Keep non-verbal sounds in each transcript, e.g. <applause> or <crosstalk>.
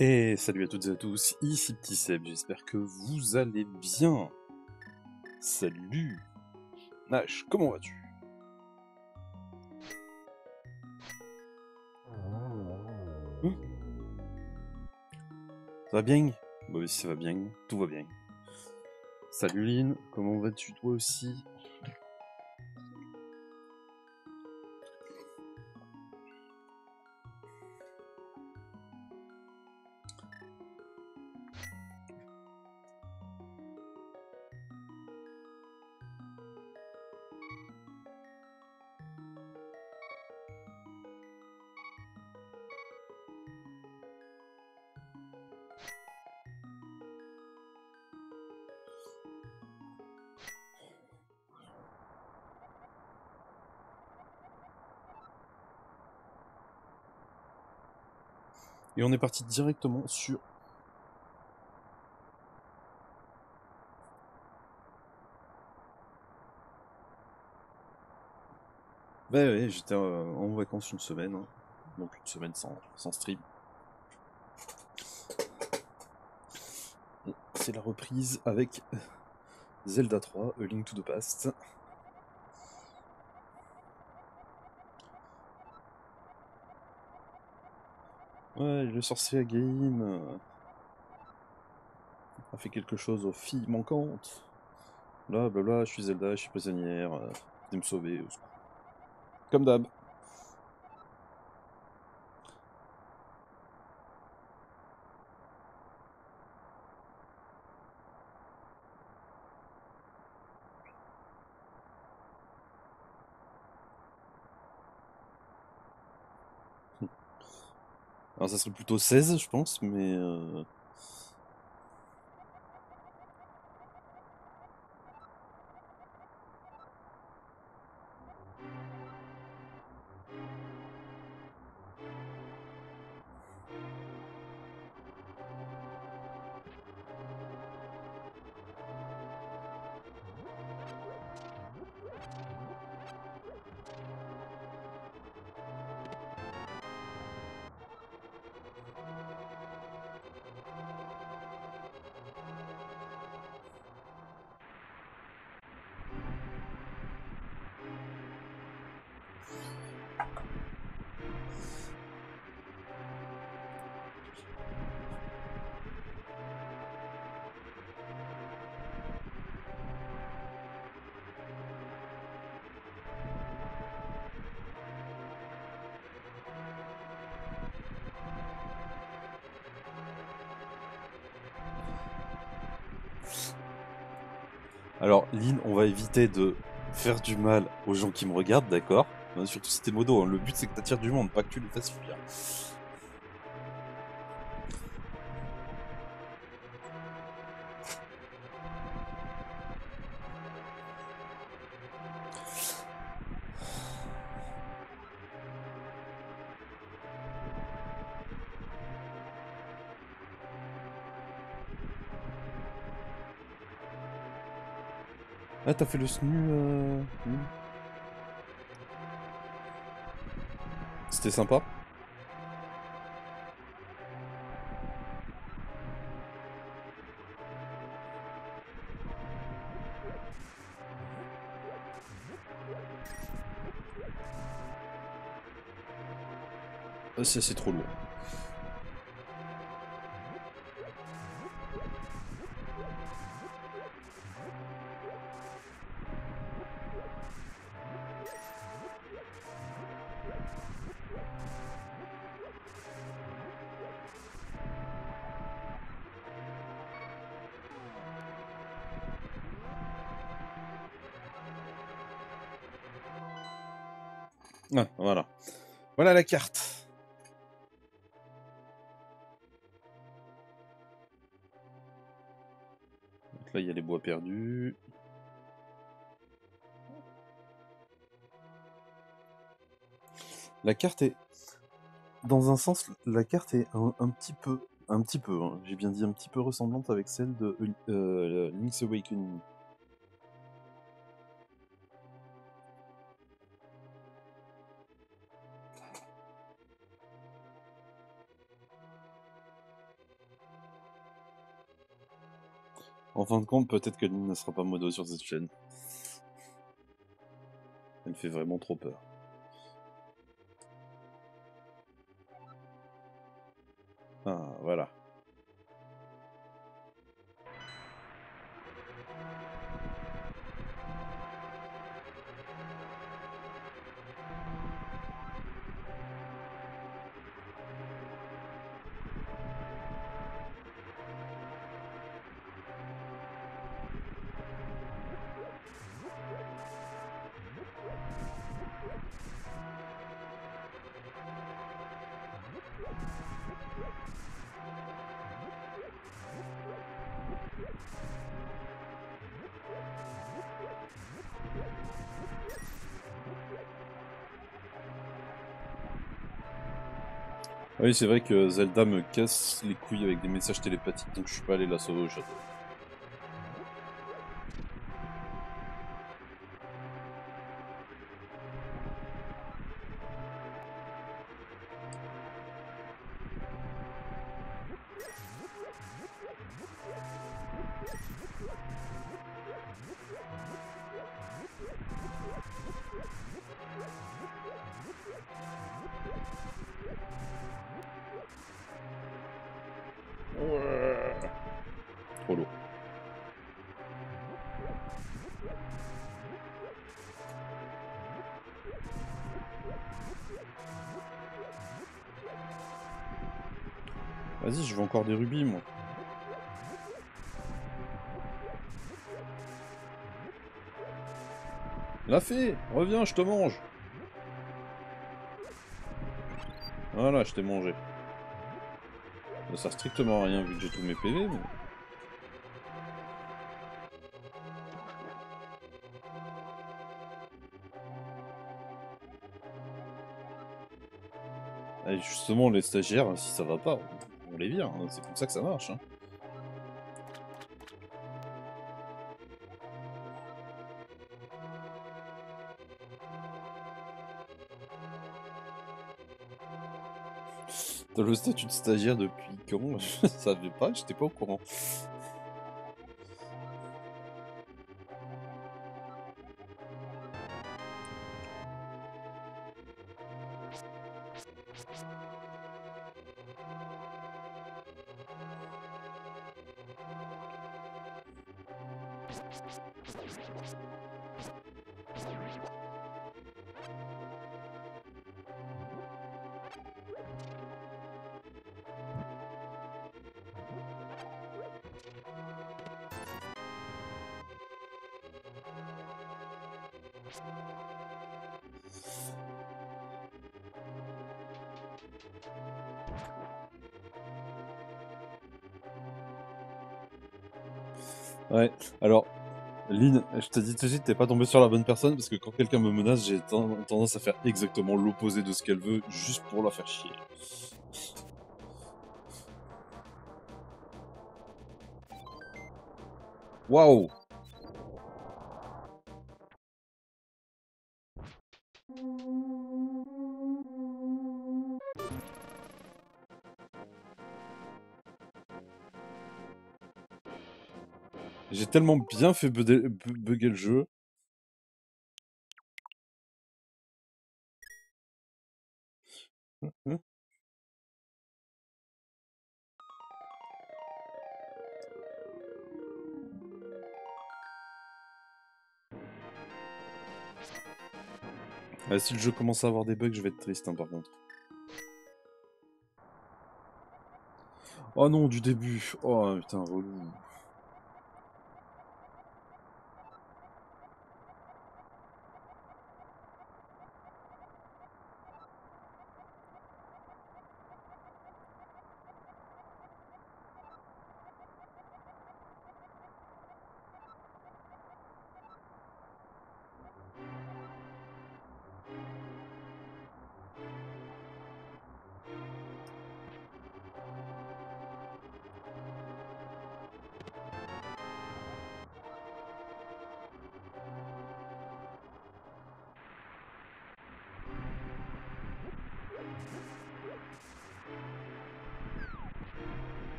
Et salut à toutes et à tous, ici Petit Seb, j'espère que vous allez bien. Salut. Nash, comment vas-tu? Hum Ça va bien? Bah oui, ça va bien, tout va bien. Salut Lynn, comment vas-tu toi aussi? Et on est parti directement sur... Ouais, ouais, j'étais euh, en vacances une semaine, hein. donc une semaine sans, sans stream. C'est la reprise avec Zelda 3, A Link to the Past. Ouais, le sorcier game euh, a fait quelque chose aux filles manquantes. Là, blabla, je suis Zelda, je suis prisonnière, euh, venez me sauver. Comme d'hab. Alors ça serait plutôt 16, je pense, mais... euh, de faire du mal aux gens qui me regardent, d'accord? Hein, Surtout si t'es modo, hein. le but c'est que t'attires du monde, pas que tu les fasses fuir. T'as fait le SNU euh... Lynn C'était sympa Euh, Ça c'est trop lourd. Ah, voilà. Voilà la carte. Donc là, il y a les bois perdus. La carte est... Dans un sens, la carte est un, un petit peu... Un petit peu, hein, j'ai bien dit un petit peu ressemblante avec celle de euh, Link's Awakening. En fin de compte, peut-être que ne sera pas modo sur cette chaîne. Elle fait vraiment trop peur. Ah, voilà. Oui, c'est vrai que Zelda me casse les couilles avec des messages télépathiques, donc je suis pas allé la sauver au château. Encore des rubis, moi. La fée Reviens, je te mange Voilà, je t'ai mangé. Ça sert strictement à rien vu que j'ai tous mes PV. Et justement, les stagiaires, si ça va pas, hein. c'est comme ça que ça marche. Hein. T'as le statut de stagiaire depuis quand? <laughs> Je savais pas, j'étais pas au courant. Je te dis tout de suite, t'es pas tombé sur la bonne personne parce que quand quelqu'un me menace, j'ai tendance à faire exactement l'opposé de ce qu'elle veut juste pour la faire chier. Waouh tellement bien fait bugger le jeu. Mmh, mmh. Ah, si le jeu commence à avoir des bugs, je vais être triste hein, par contre. Oh non, du début. Oh putain, relou.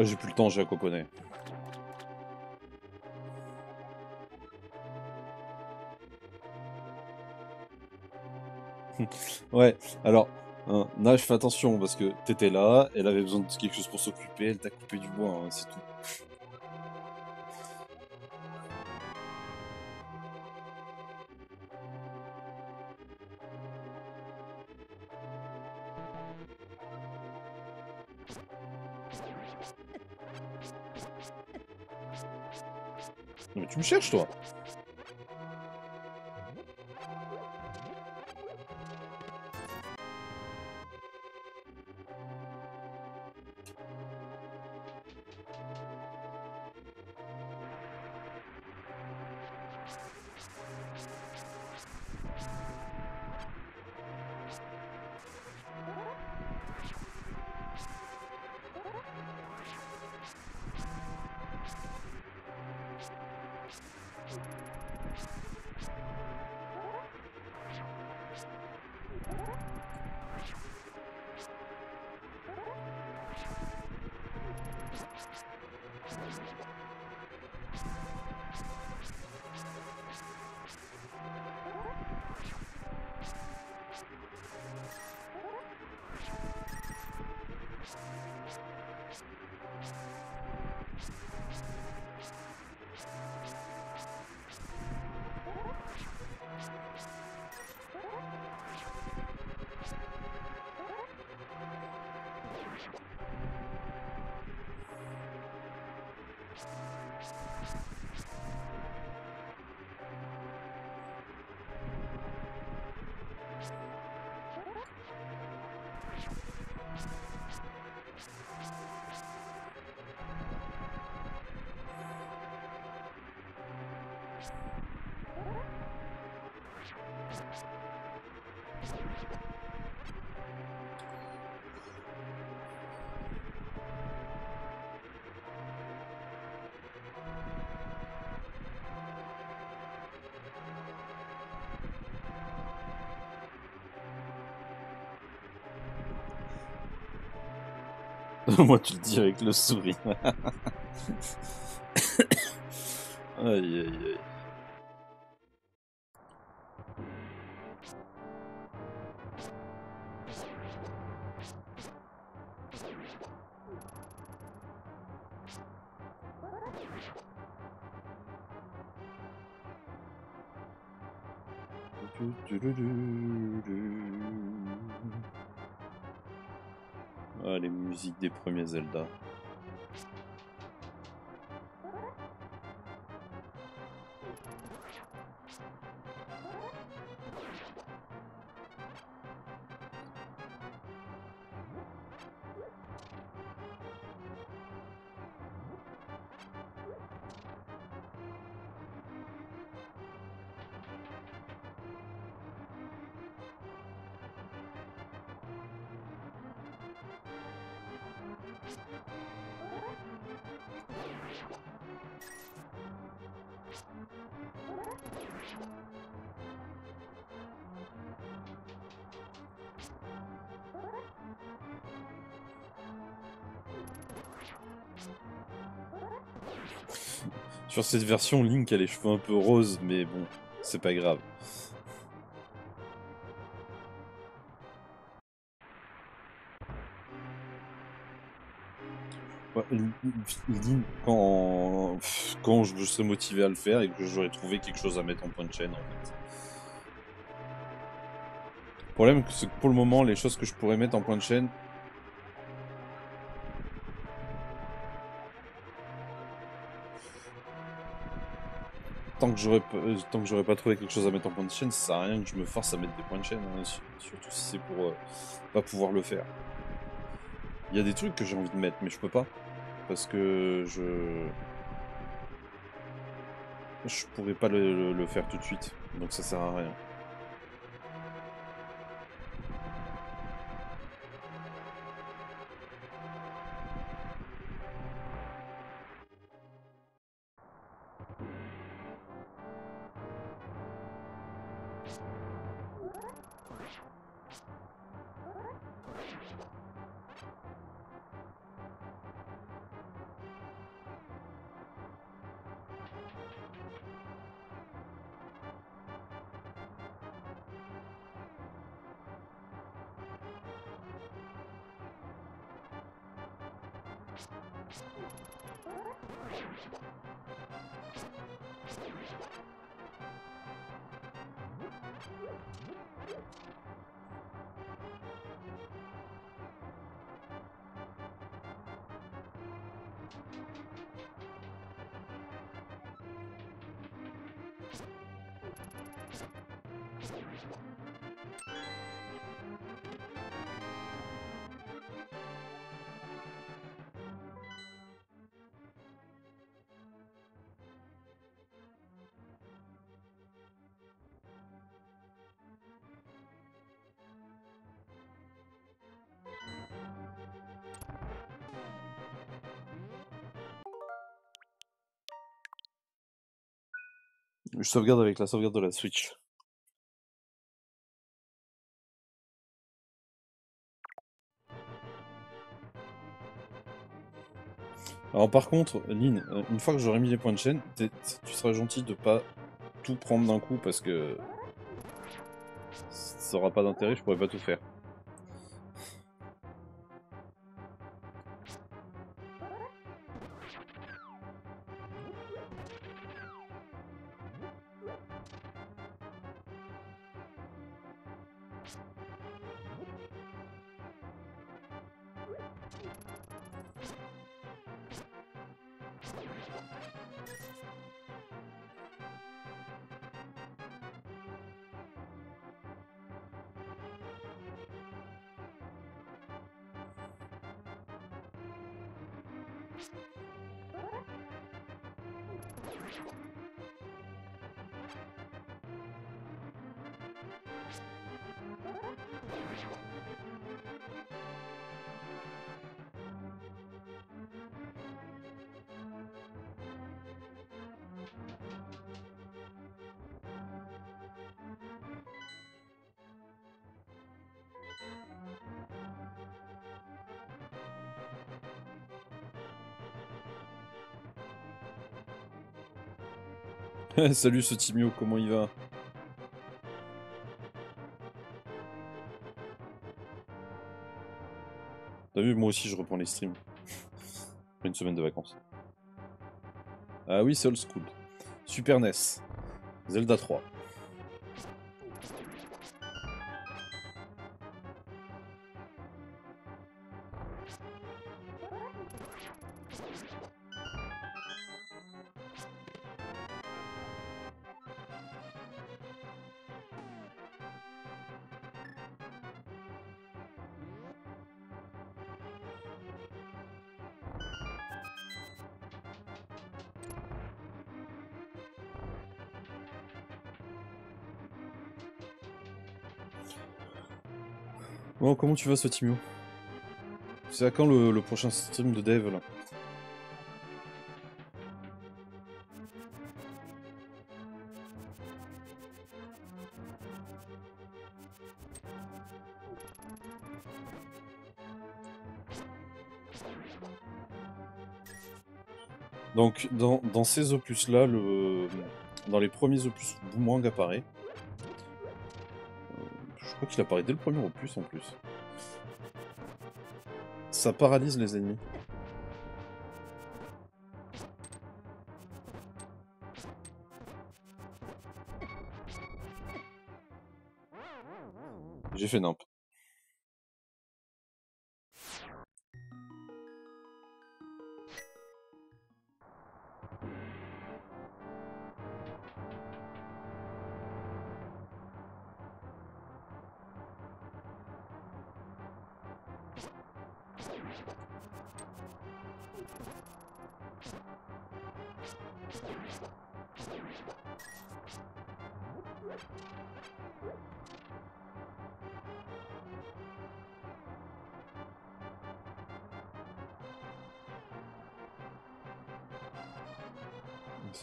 Oh, j'ai plus le temps, j'ai aquaponé. <laughs> ouais, alors, hein, Nage, fais attention parce que t'étais là, elle avait besoin de quelque chose pour s'occuper, elle t'a coupé du bois, hein, c'est tout. Tu me cherches, toi <laughs> Moi, tu le dis avec le sourire. <laughs> aïe, aïe, aïe. Musiques des Sur cette version, Link a les cheveux un peu roses, mais bon, c'est pas grave. Link, quand, quand je serais motivé à le faire et que j'aurais trouvé quelque chose à mettre en point de chaîne, en fait. Le problème, c'est que pour le moment, les choses que je pourrais mettre en point de chaîne, tant que j'aurais euh, tant que j'aurais pas trouvé quelque chose à mettre en point de chaîne, ça sert à rien que je me force à mettre des points de chaîne, hein, surtout si c'est pour euh, pas pouvoir le faire. Il y a des trucs que j'ai envie de mettre, mais je peux pas parce que je je pourrais pas le faire tout de suite, donc ça sert à rien. Je sauvegarde avec la sauvegarde de la Switch. Alors par contre, Lynn, euh, une fois que j'aurai mis les points de chaîne, tu seras gentil de pas tout prendre d'un coup parce que ça aura pas d'intérêt, je pourrais pas tout faire. <laughs> Salut ce Timio, comment il va? T'as vu, moi aussi je reprends les streams. une semaine de vacances. Ah oui, old school. Super NES. Zelda 3. Comment tu vas, ce Timio C'est à quand le, prochain stream de dev, là? Donc, dans, dans ces opus-là, le, dans les premiers opus, Boomerang apparaît. Crois qu'il apparaît dès le premier opus en plus. Ça paralyse les ennemis. J'ai fait nimp.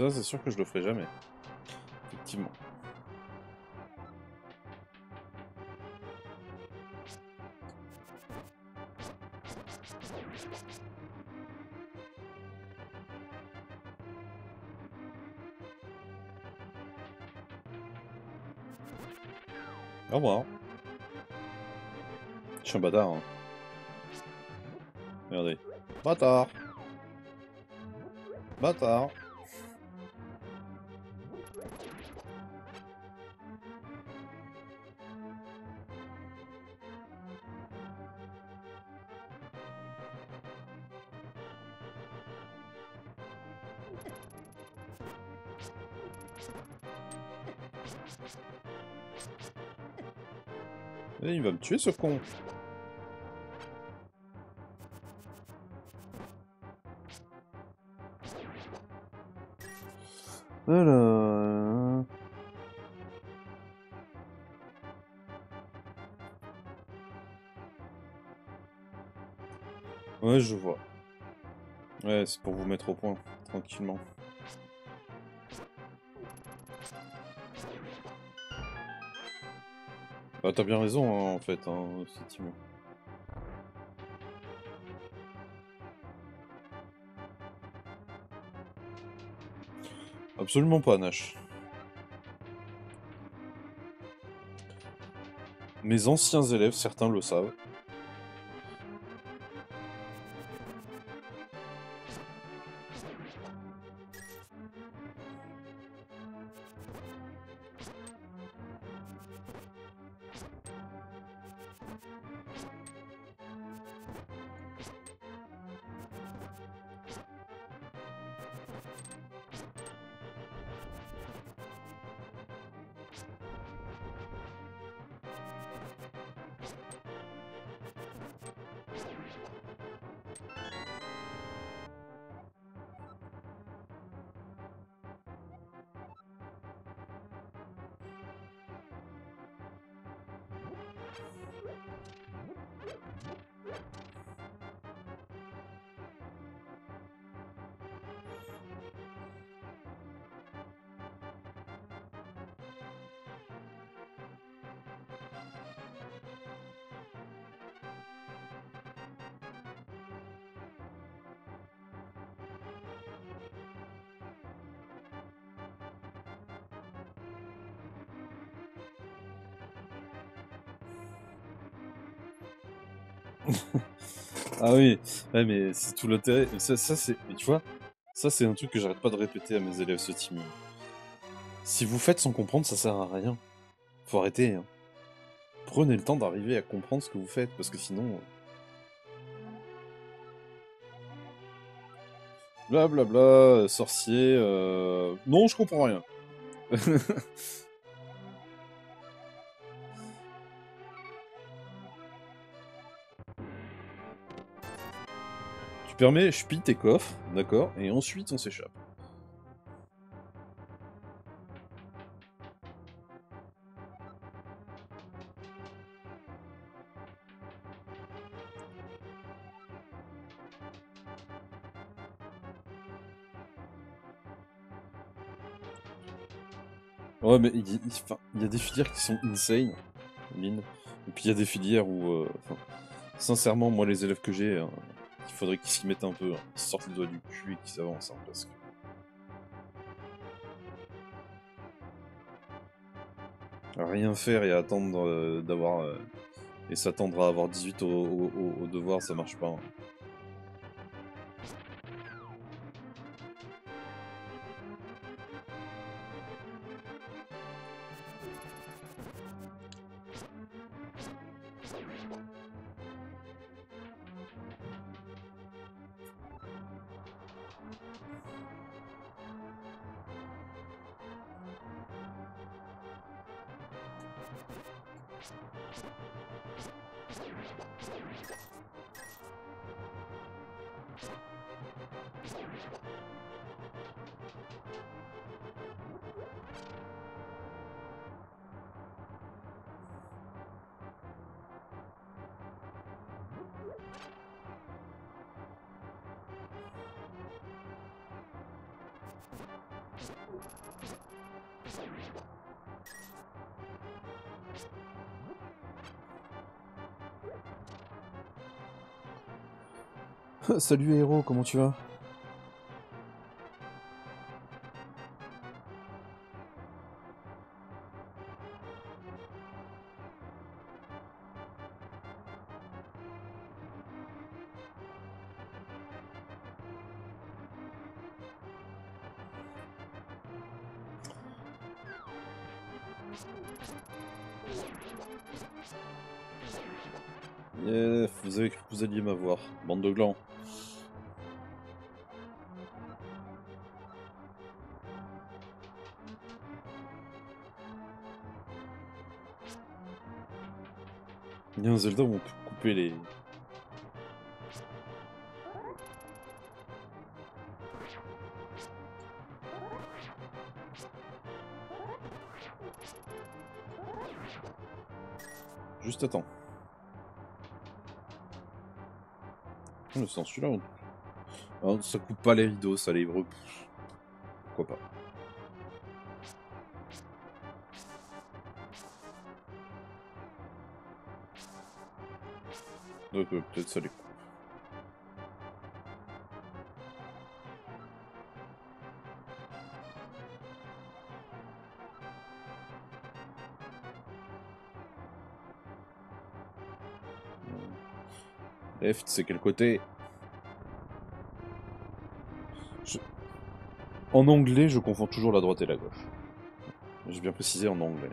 C'est sûr que je le ferai jamais. Effectivement. Au revoir. Je suis un bâtard. Hein. Regardez. Bâtard Bâtard. Tuer ce con. Alors... Ouais, je vois. Ouais, c'est pour vous mettre au point, tranquillement. Bah t'as bien raison, hein, en fait, hein, effectivement. Absolument pas, Nash. Mes anciens élèves, certains le savent. Ah oui, mais c'est tout l'intérêt. Ça, ça c'est, tu vois, ça c'est un truc que j'arrête pas de répéter à mes élèves ce team. Si vous faites sans comprendre, ça sert à rien. Faut arrêter. Hein. Prenez le temps d'arriver à comprendre ce que vous faites, parce que sinon. Blablabla, bla bla, sorcier. Euh... Non, je comprends rien. <laughs> permets, je pille tes coffres, d'accord, et ensuite on s'échappe. Ouais, mais il, y a des filières qui sont insane, mine. Et puis il y a des filières où, euh, sincèrement, moi, les élèves que j'ai, hein, il faudrait qu'ils s'y mettent un peu, hein. sortent les doigts du cul et qu'ils avancent, hein, parce que... Rien faire et attendre euh, d'avoir... Euh, et s'attendre à avoir 18 au, au, au, devoir, ça marche pas. Hein. Salut héros, comment tu vas? Vous alliez m'avoir. Bande de glands. Il y a un Zelda où on peut couper les... Juste attends. Oh, c'est celui-là. Ah, ça coupe pas les rideaux, ça les repousse. Pourquoi pas. Donc peut-être ça les coupe. Left, c'est quel côté? En anglais, je confonds toujours la droite et la gauche. J'ai bien précisé en anglais.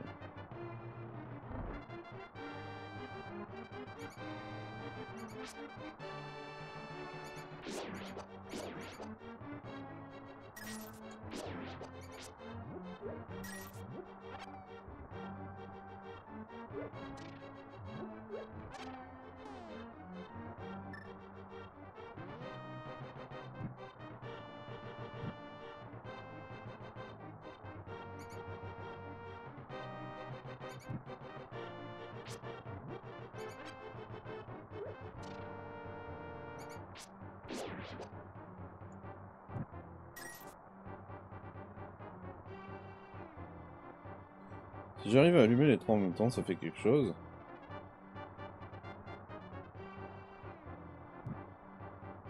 Ça fait quelque chose.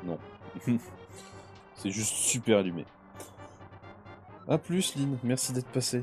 Non. <laughs> C'est juste super allumé. A plus, Lynn. Merci d'être passé.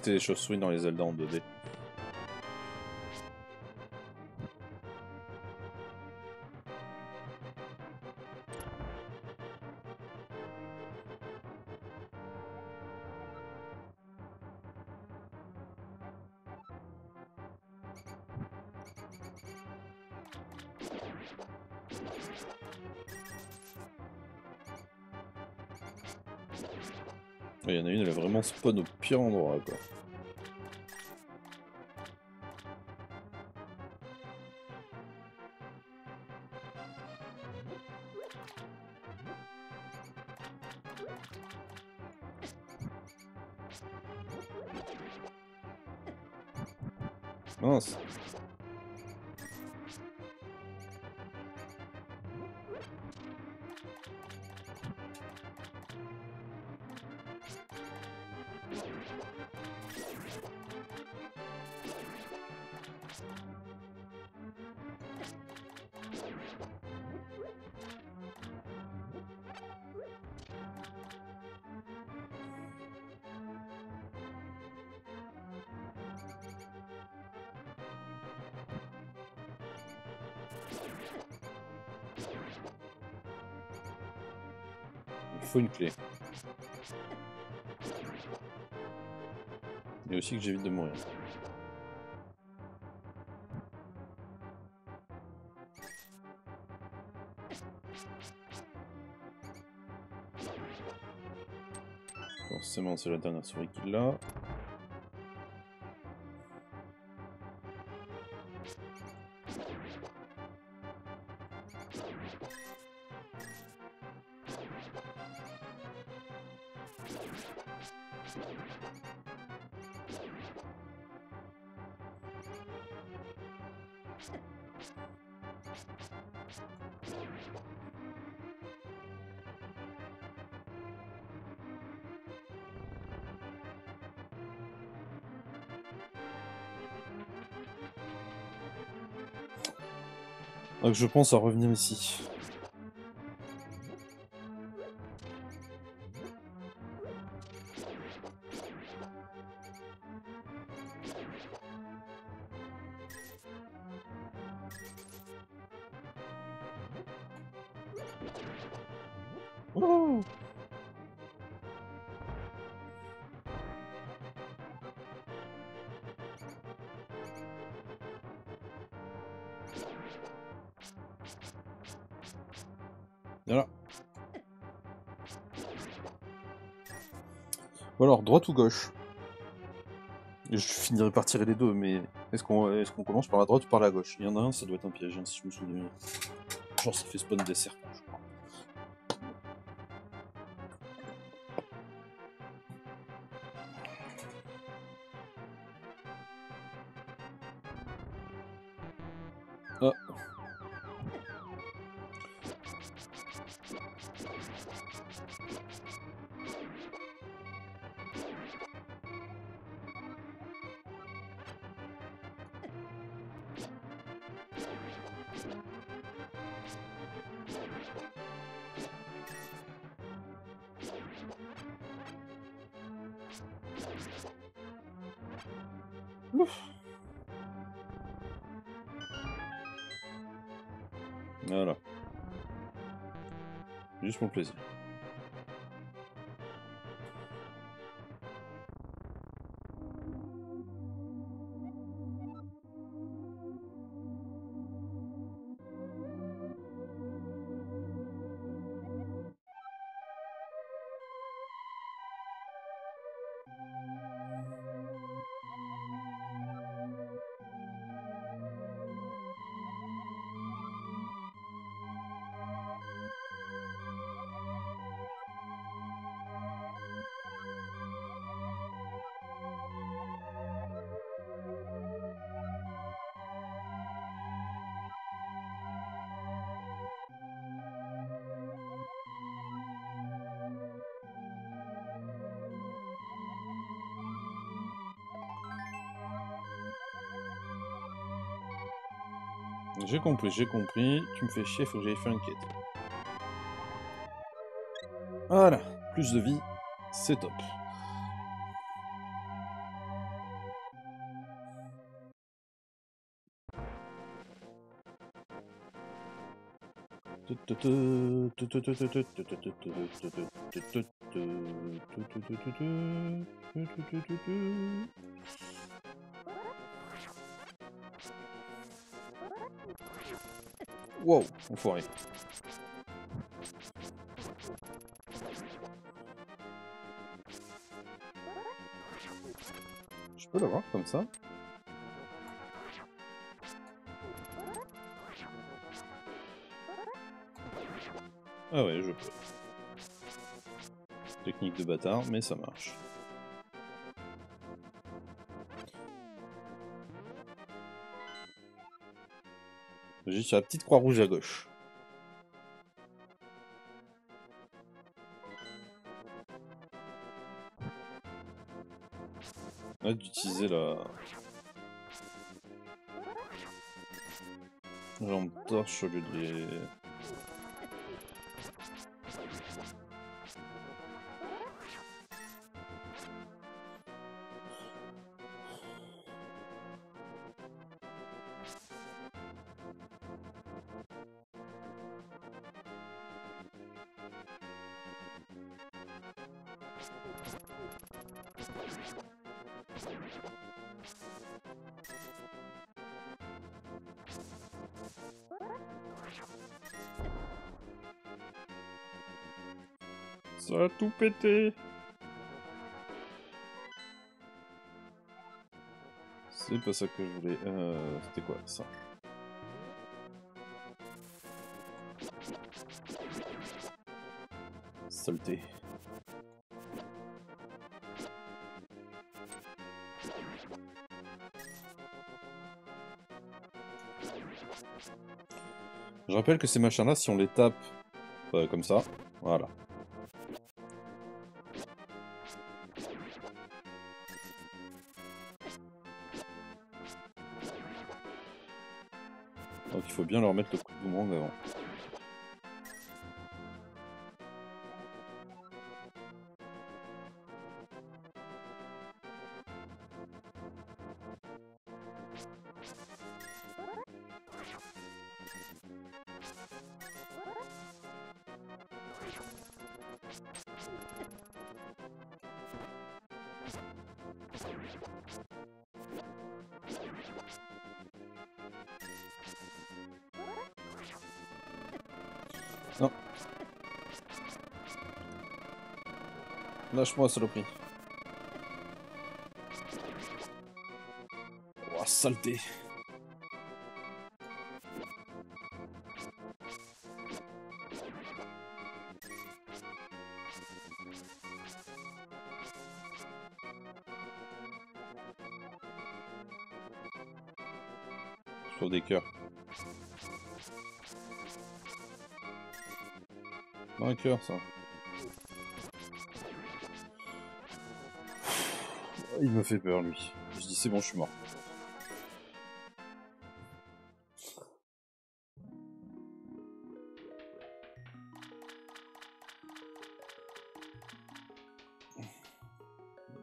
Détesté les chauves-souris dans les Zelda en 2D. Il y en a une, elle a vraiment spawn au pire endroit, quoi. Aussi que j'évite de mourir. Forcément, c'est la dernière souris qu'il a. Donc je pense à revenir ici. Droite ou gauche? Je finirai par tirer les deux, mais est-ce qu'on est commence par la droite ou par la gauche? Il y en a un, ça doit être un piège, hein, si je me souviens. Genre, ça fait spawn des Juste mon J'ai compris, j'ai compris. Tu me fais chier, faut que j'aille faire une quête. Voilà, plus de vie, c'est top. Wow, enfoiré. Je peux l'avoir comme ça Ah ouais, je peux. Technique de bâtard, mais ça marche. Juste sur la petite croix rouge à gauche. d'utiliser la jambe torche au lieu de tout pété. C'est pas ça que je voulais. Euh, C'était quoi ça? Saleté. Je rappelle que ces machins-là, si on les tape euh, comme ça, voilà. Bien leur mettre le coup Lâche-moi, saloperie. Oh, saleté. Trouve des cœurs. Un cœur, ça. Me fait peur, lui. Je dis, c'est bon, je suis mort.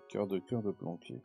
Cœur de cœur de planqué.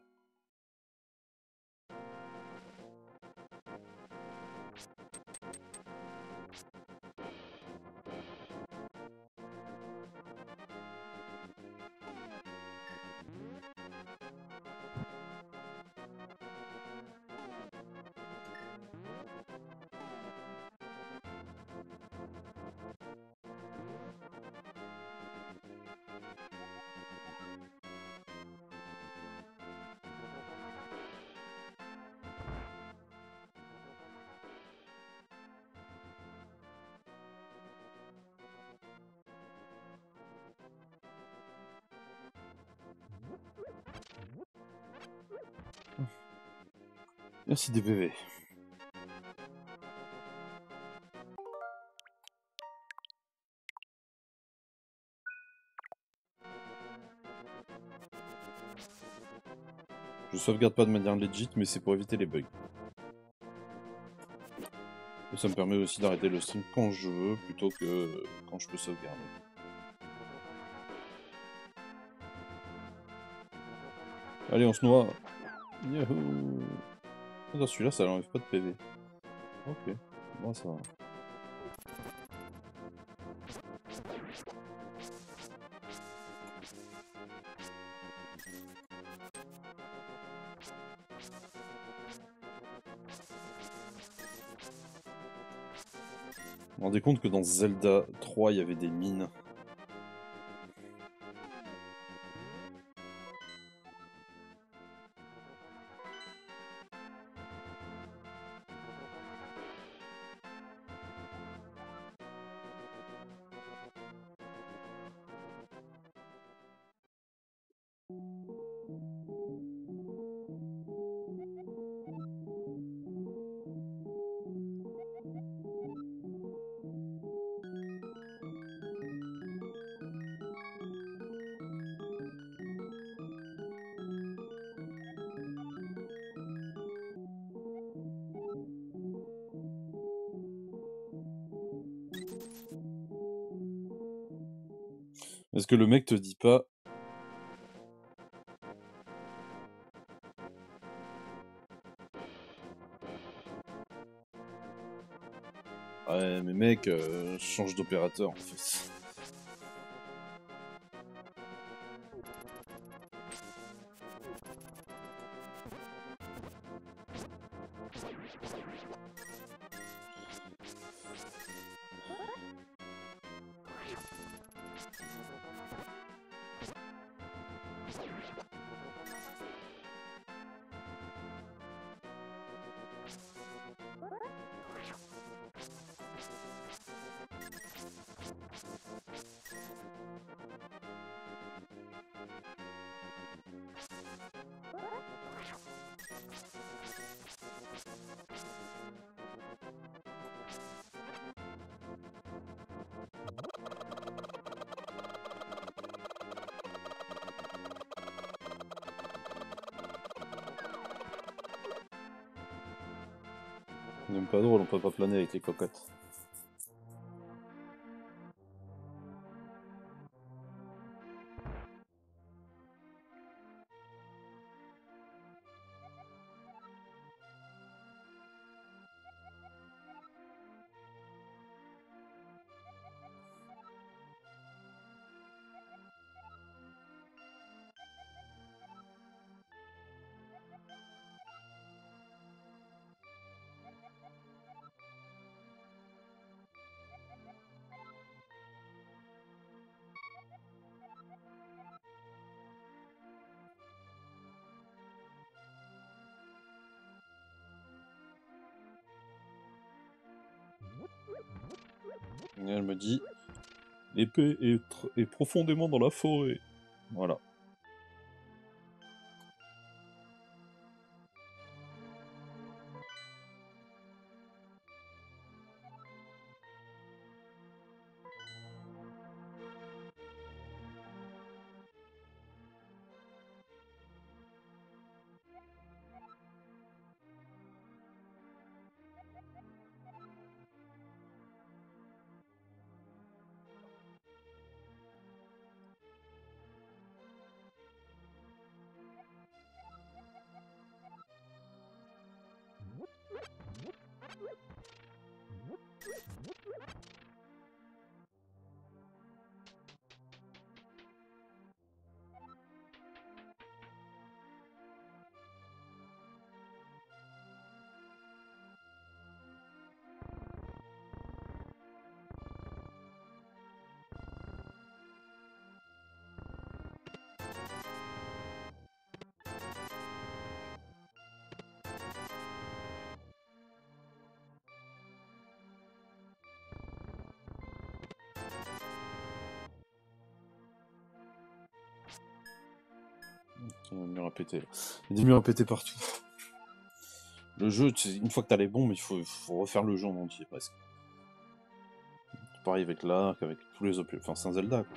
Des. Je sauvegarde pas de manière legit, mais c'est pour éviter les bugs. Et ça me permet aussi d'arrêter le stream quand je veux, plutôt que quand je peux sauvegarder. Allez, on se noie. Yahoo Dans celui-là, ça n'enlève pas de PV. Ok, bon ça va. Vous vous rendez compte que dans Zelda 3, il y avait des mines que le mec te dit pas Ouais, mais mec, euh, change d'opérateur en fait. Pas planer avec les cocottes. L'épée est profondément dans la forêt. Il y a des murs à péter partout. Le jeu, une fois que t'as les bombes, il faut, il faut refaire le jeu en entier presque. Pareil avec l'arc, avec tous les objets. Enfin, c'est un Zelda quoi.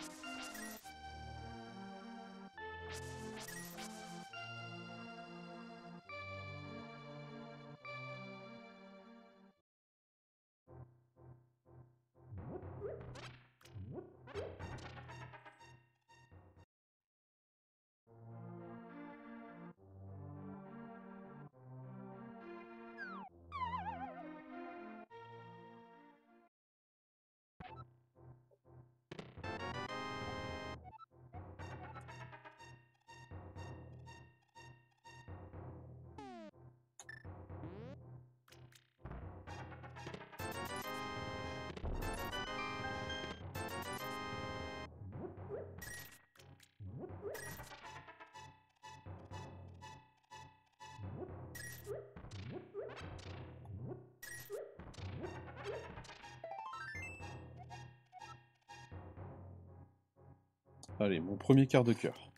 Allez, mon premier quart de cœur.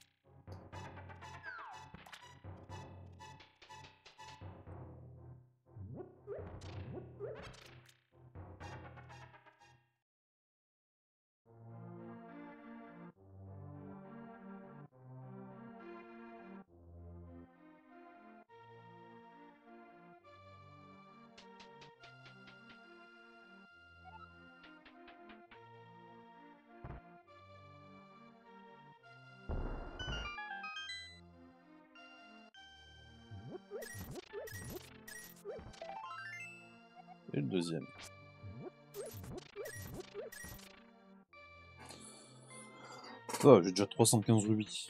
Deuxième. Ah, j'ai déjà 315 rubis.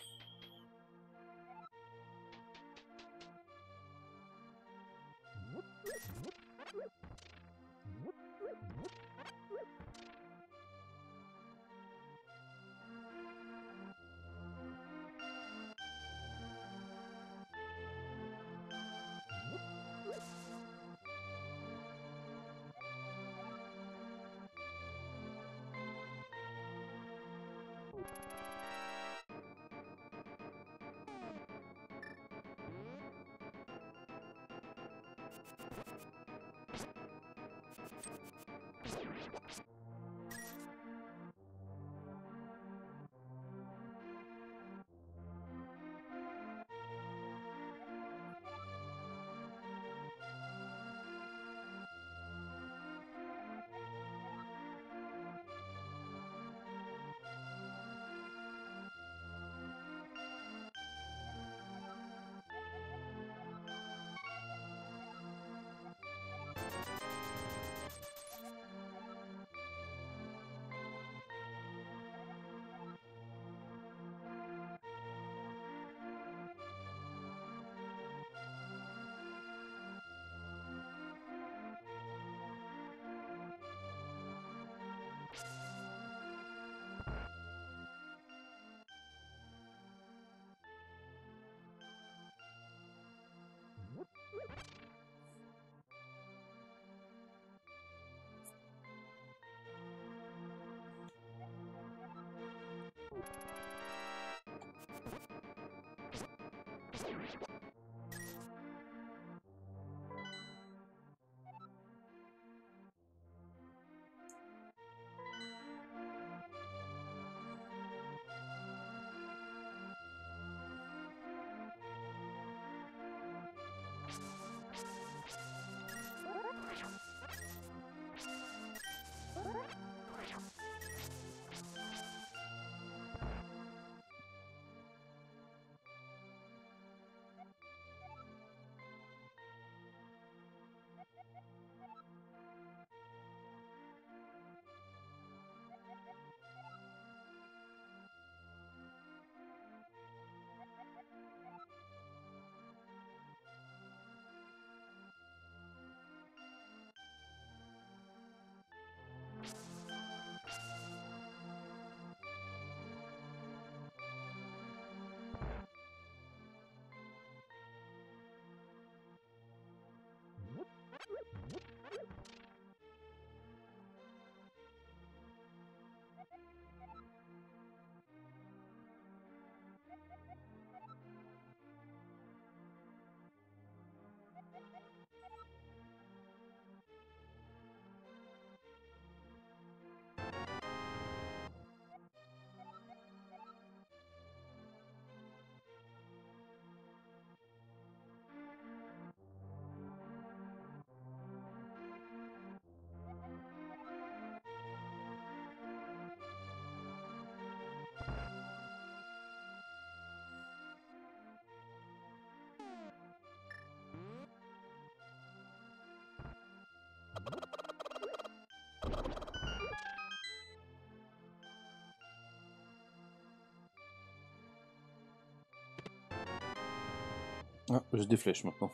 Ah, j'ai des flèches maintenant.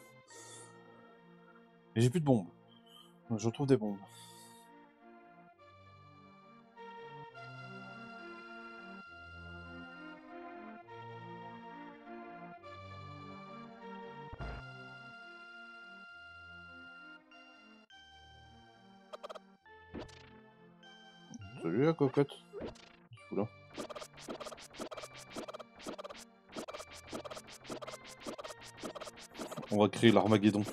Et j'ai plus de bombes. Je retrouve des bombes. Salut la cocotte. l'Armageddon.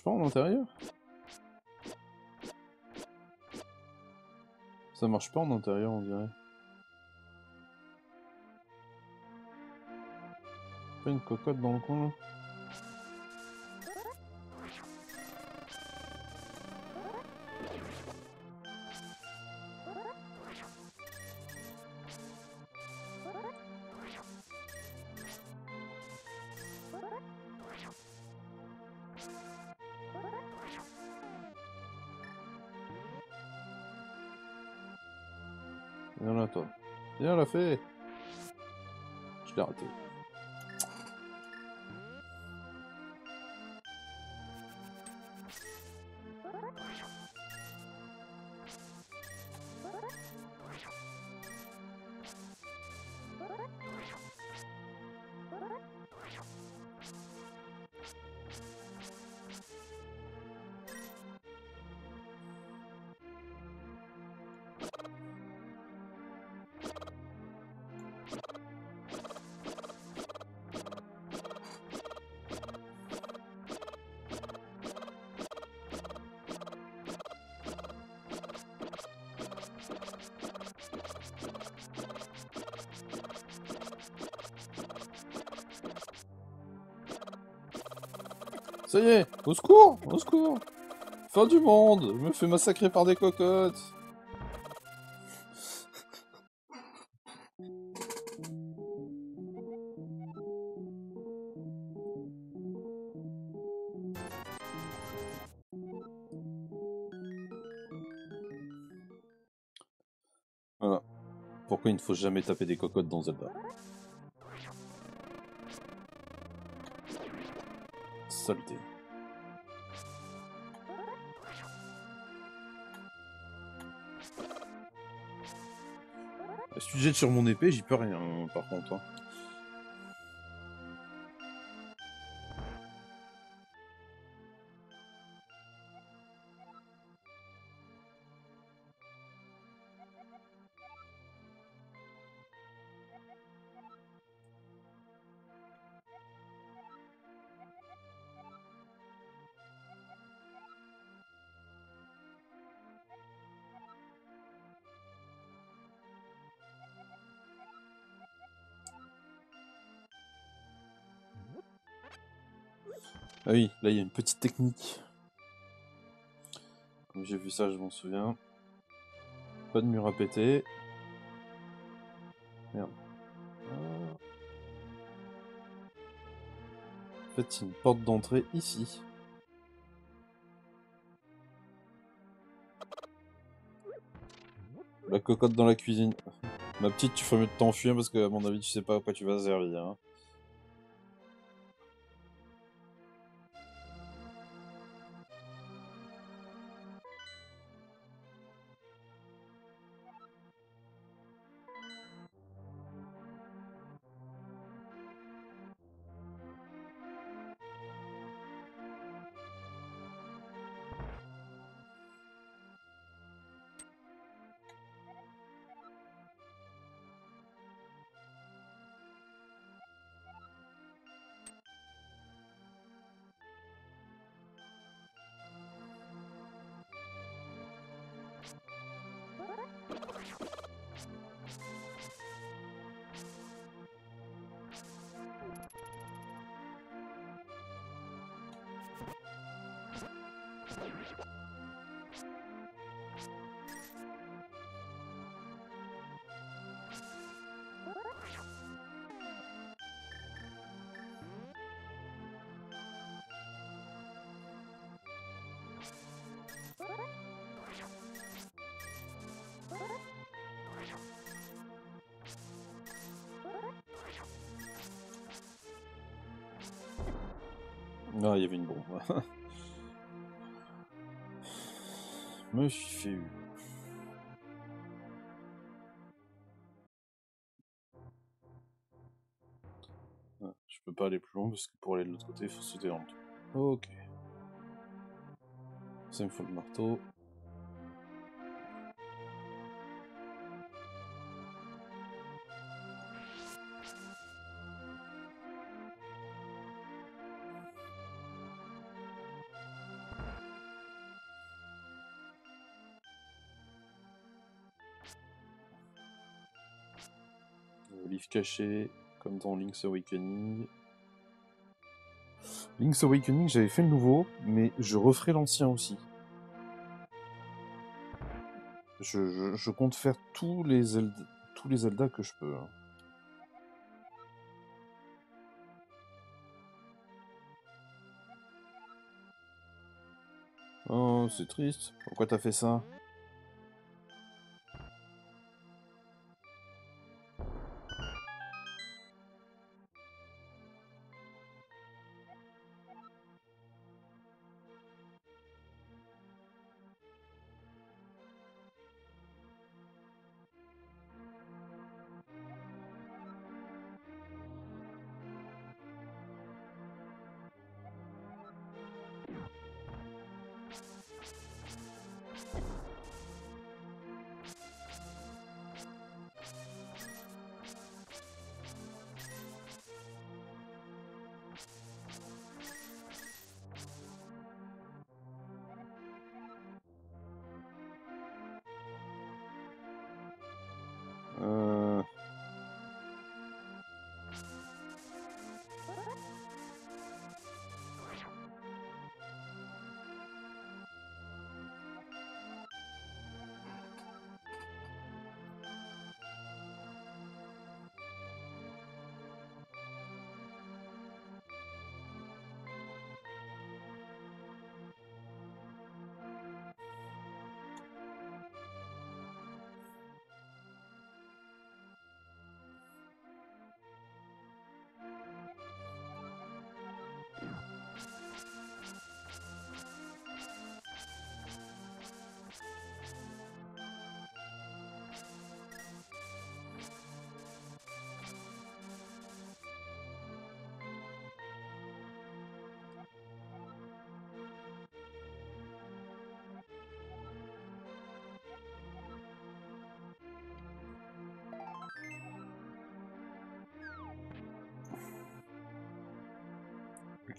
Marche pas en intérieur Ça marche pas en intérieur, on dirait. Pas une cocotte dans le coin là Au secours, au secours. Fin du monde, je me fais massacrer par des cocottes. Voilà. Pourquoi il ne faut jamais taper des cocottes dans Zelda? Saleté. Tu jettes sur mon épée, j'y peux rien, par contre. Hein. Petite technique. J'ai vu ça, je m'en souviens. Pas de mur à péter. Merde. En fait, une porte d'entrée ici. La cocotte dans la cuisine. Ma petite, tu ferais mieux de t'enfuir parce que, à mon avis, tu sais pas à quoi tu vas servir. Hein. Ah, il y avait une bombe. <laughs> Me suis fait eu. Ah, je peux pas aller plus loin parce que pour aller de l'autre côté, il faut sauter en tout. Ok. Ça me faut le marteau. Caché, comme dans Link's Awakening. Link's Awakening, j'avais fait le nouveau, mais je referai l'ancien aussi. Je, compte faire tous les Zelda, tous les que je peux. Hein. Oh, c'est triste. Pourquoi t'as fait ça?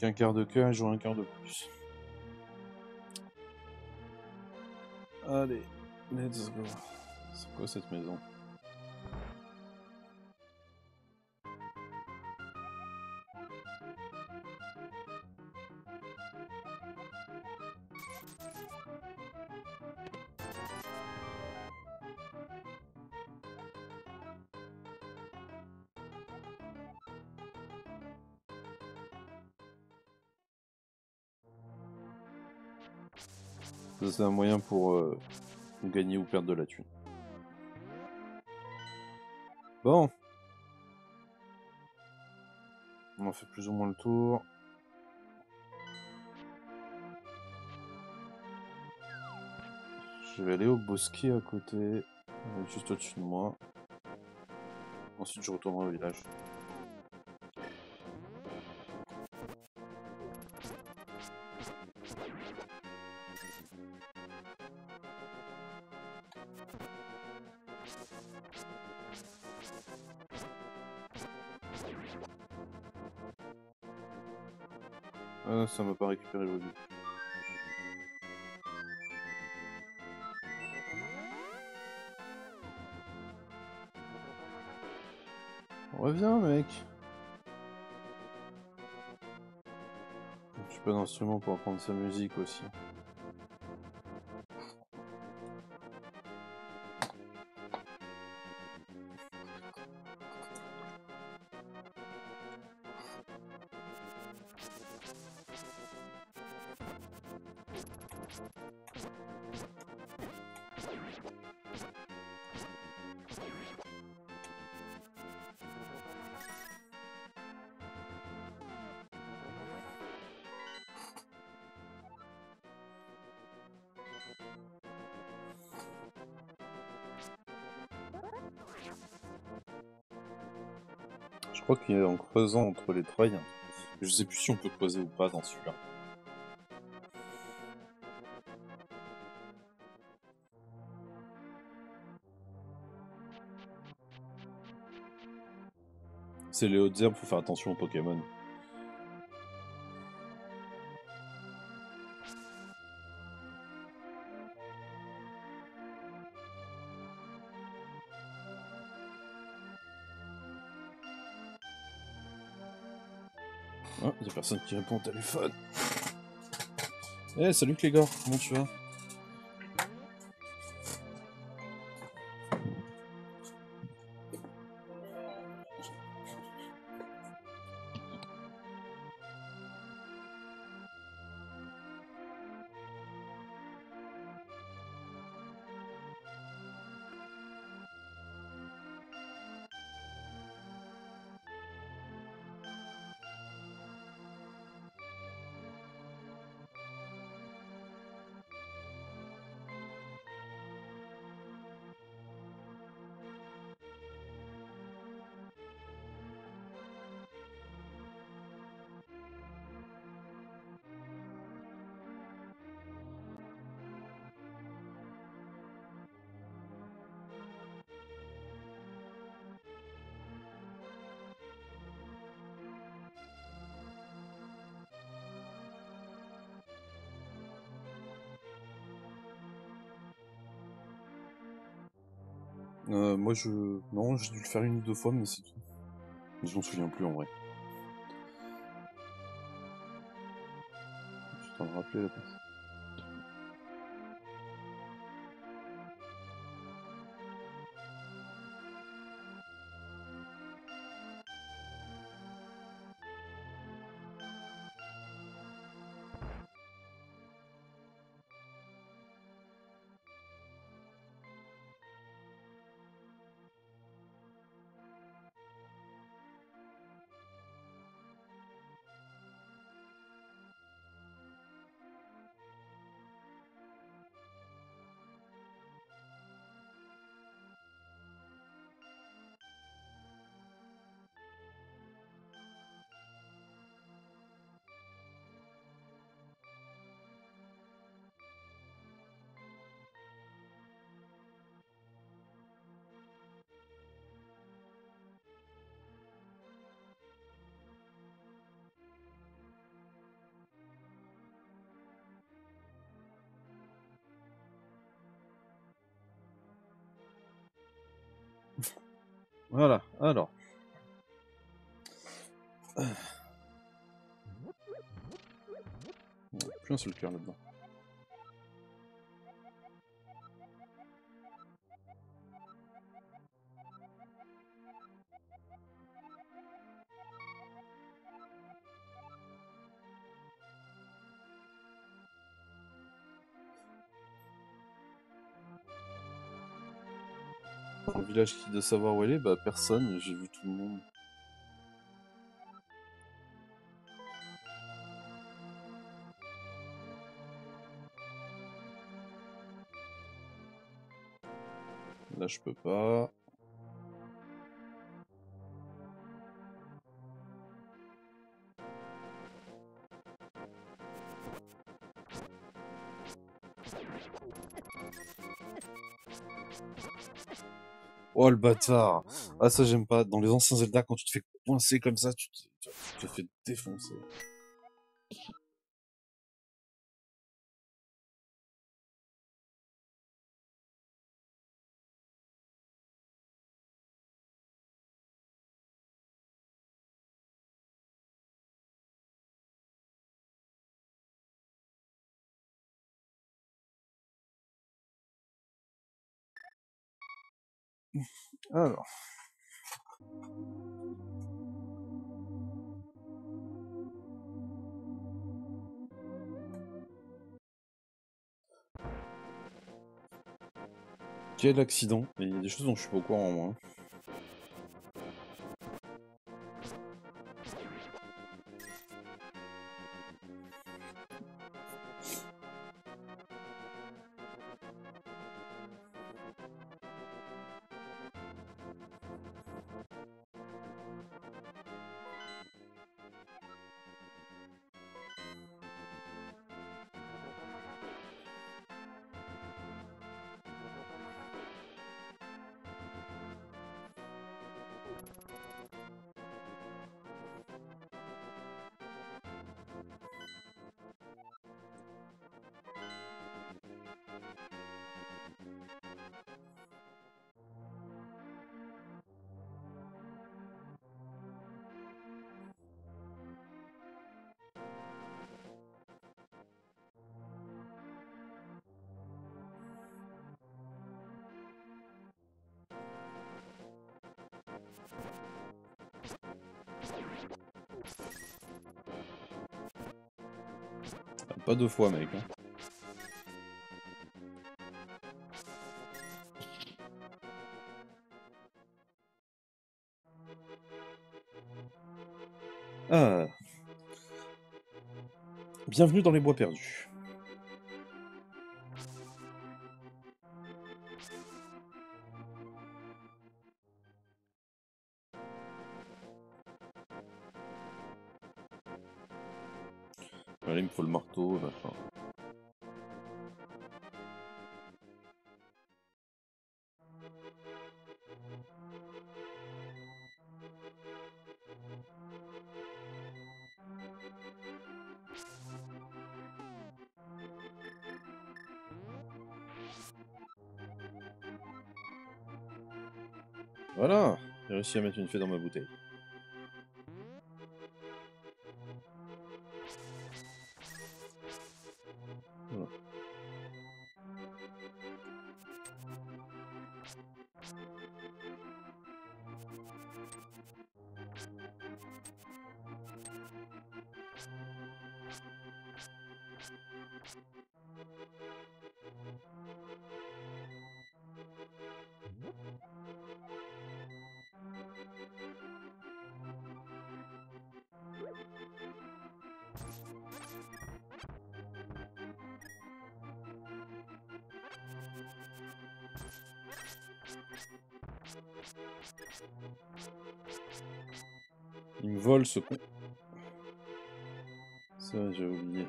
Qu'un quart de cœur j'aurai un quart de plus. Allez, let's go. C'est quoi cette maison? C'est un moyen pour euh, gagner ou perdre de la thune. Bon. On a fait plus ou moins le tour. Je vais aller au bosquet à côté, juste au-dessus de moi. Ensuite, je retournerai au village. Récupéré le Reviens mec Je suis pas d'instrument pour apprendre sa musique aussi. Crois qu'en creusant entre les trois, je sais plus si on peut creuser ou pas dans celui-là. C'est les hautes herbes, faut faire attention aux Pokémon. Qui répond au téléphone. Eh, salut Clégor, comment tu vas? Non, j'ai dû le faire une ou deux fois, mais c'est tout. Je m'en souviens plus en vrai. Je t'en rappeler la. Alors. Plus un seul cœur là-dedans. Village qui doit savoir où elle est, bah personne, j'ai vu tout le monde. Là je peux pas. Oh le bâtard Ah ça j'aime pas. Dans les anciens Zelda, quand tu te fais coincer comme ça, tu te, fais défoncer. Alors. Quel accident? Il y a des choses dont je suis pas au courant moi. Deux fois, mec. Hein. Ah. Bienvenue dans les bois perdus. Réussi à mettre une fée dans ma bouteille. Il me vole ce con. Ça, j'ai oublié.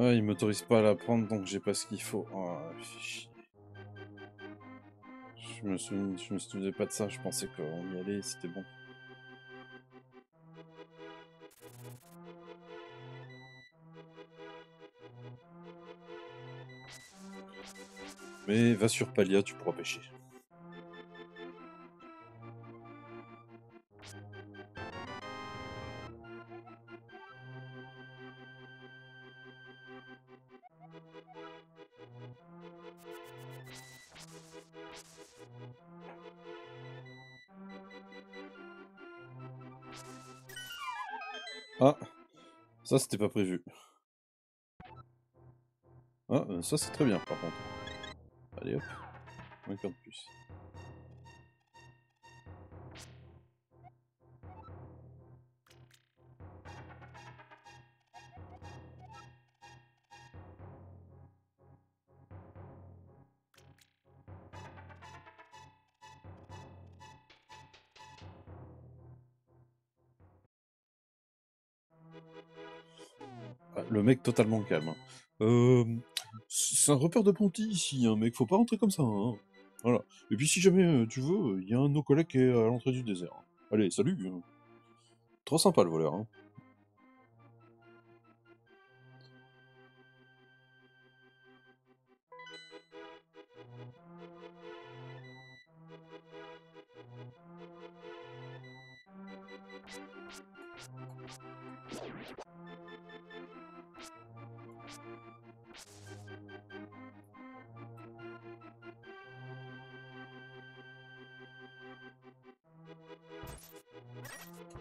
Ah, il m'autorise pas à la prendre, donc j'ai pas ce qu'il faut. Ah, je me, souviens, je me souvenais pas de ça, je pensais qu'on y allait, c'était bon. Mais va sur Palia, tu pourras pêcher. Ah, ça c'était pas prévu. Ah, euh, ça c'est très bien par contre. Allez hop, encore de plus. Le mec totalement calme. Euh, c'est un repère de Ponty ici, hein, mec, faut pas rentrer comme ça. Hein. Voilà. Et puis si jamais euh, tu veux, il y a un de nos collègues qui est à l'entrée du désert. Allez, salut. Hein. Trop sympa le voleur. Hein.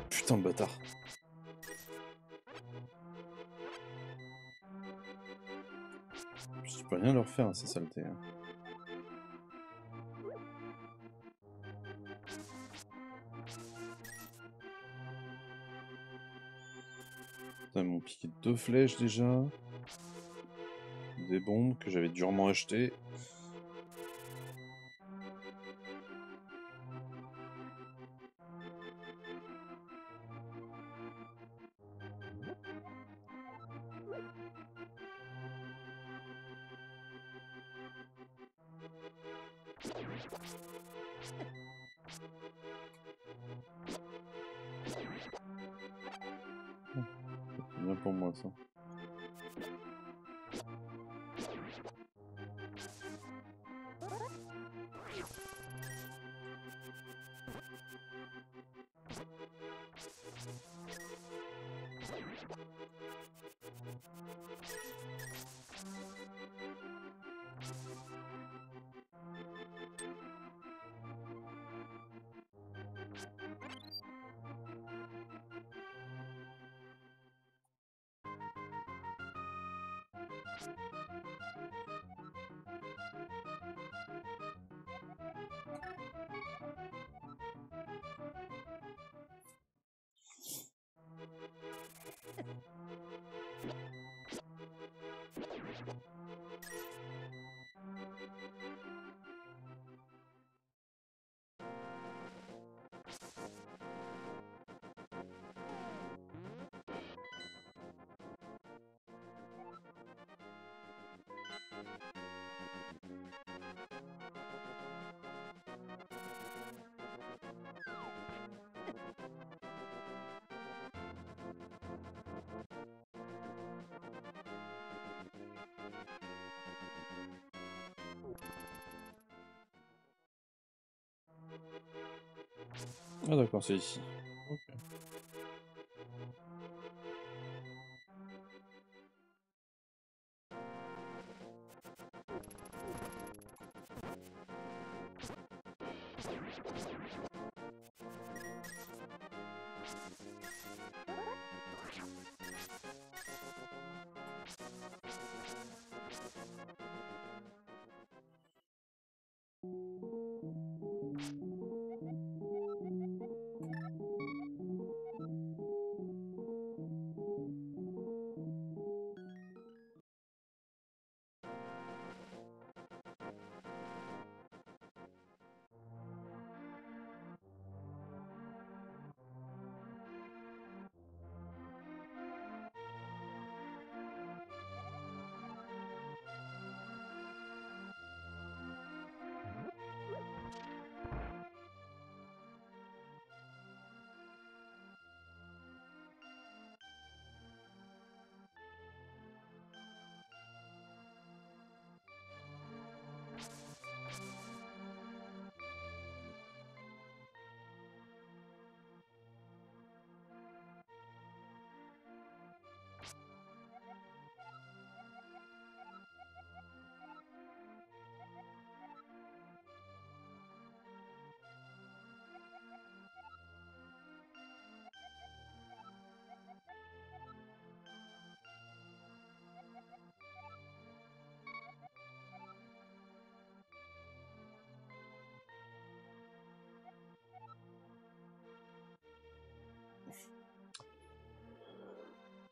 Putain de bâtard. Je peux rien leur faire, ces saletés. Hein. Putain, ils m'ont piqué deux flèches déjà. Des bombes que j'avais durement achetées. Ah d'accord, c'est ici.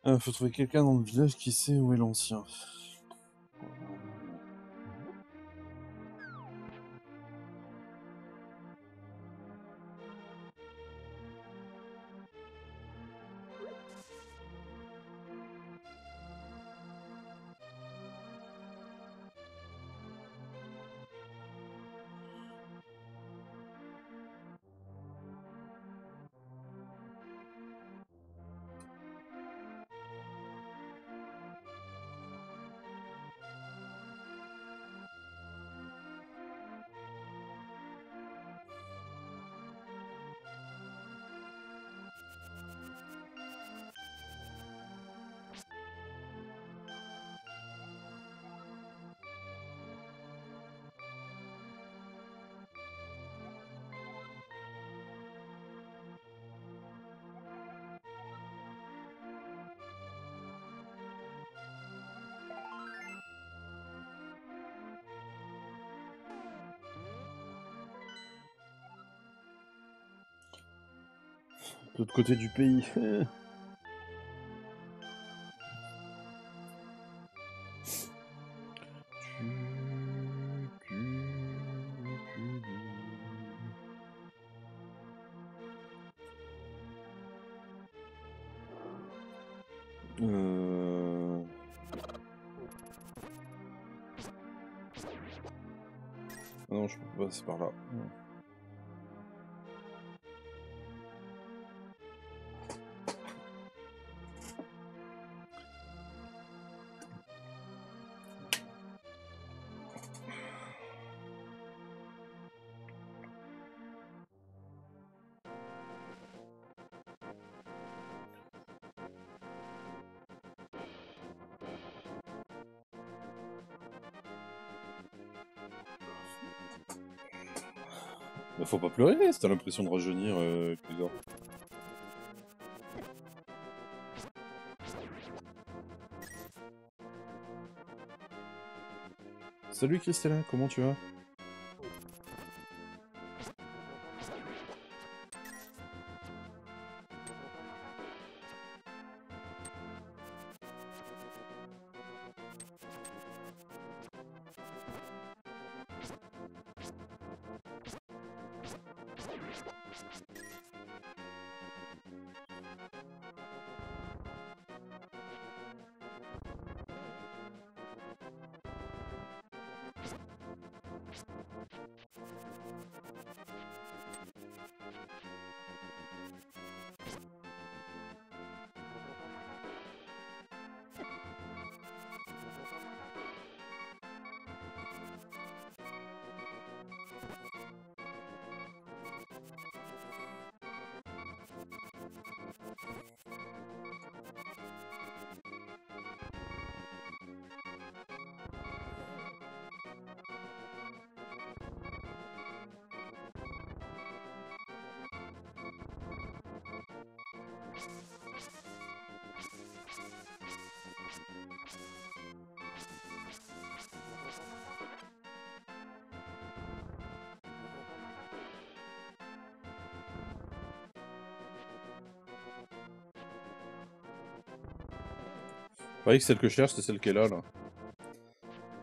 Euh, faut trouver quelqu'un dans le village qui sait où est l'ancien. Côté du pays. <laughs> Euh... Ah non, je peux pas passer par là. Bah, faut pas pleurer si t'as l'impression de rajeunir, euh, Clésor. Salut Christella, comment tu vas? Que celle que je cherche, c'est celle qui est là, là.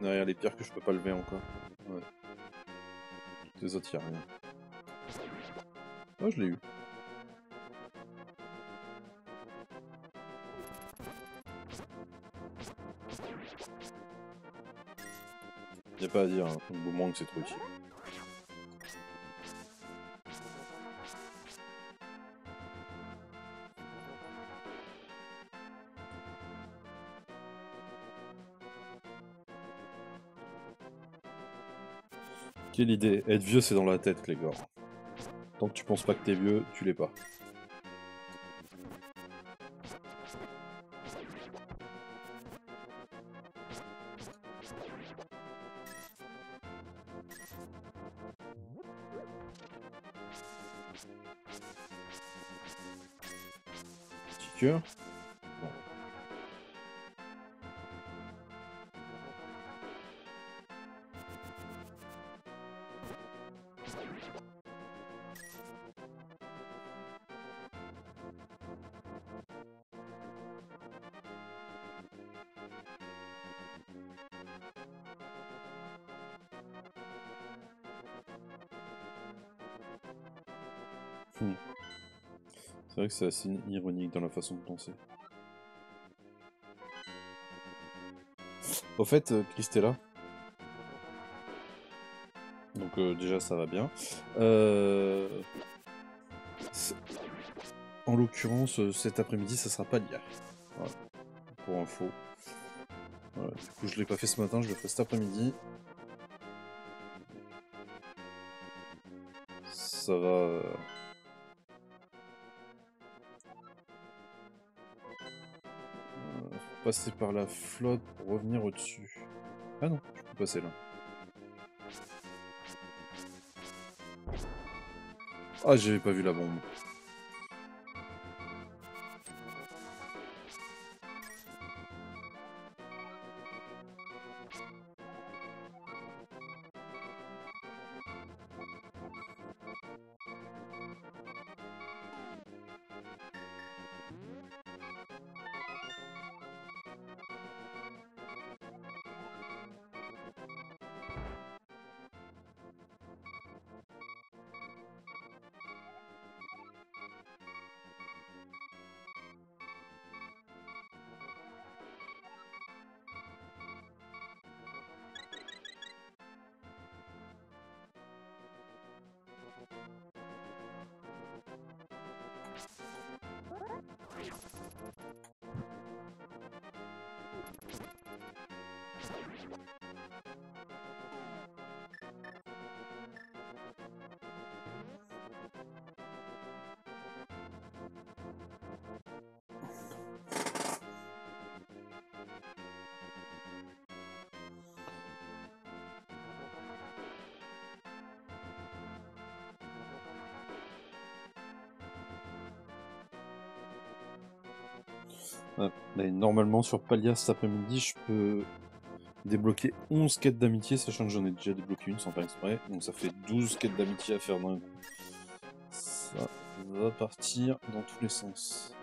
Derrière les pierres que je peux pas lever encore. Ouais. les autres, y'a rien. Oh, je l'ai eu. Y'a pas à dire, hein. que c'est trop utile. Quelle idée. Être vieux, c'est dans la tête, Clégor. Tant que tu penses pas que t'es vieux, tu l'es pas. C'est assez ironique dans la façon de penser. Au fait, euh, Christella. Donc euh, déjà ça va bien. Euh, en l'occurrence, cet après-midi, ça sera pas d'hier. Voilà. Pour info. Du coup, je l'ai pas fait ce matin, je le ferai cet après-midi. Ça va. Passer par la flotte pour revenir au-dessus. Ah non, je peux passer là. Ah, j'avais pas vu la bombe. Normalement sur Palia cet après-midi, je peux débloquer 11 quêtes d'amitié, sachant que j'en ai déjà débloqué une sans faire exprès. Donc ça fait 12 quêtes d'amitié à faire coup. Ça va partir dans tous les sens.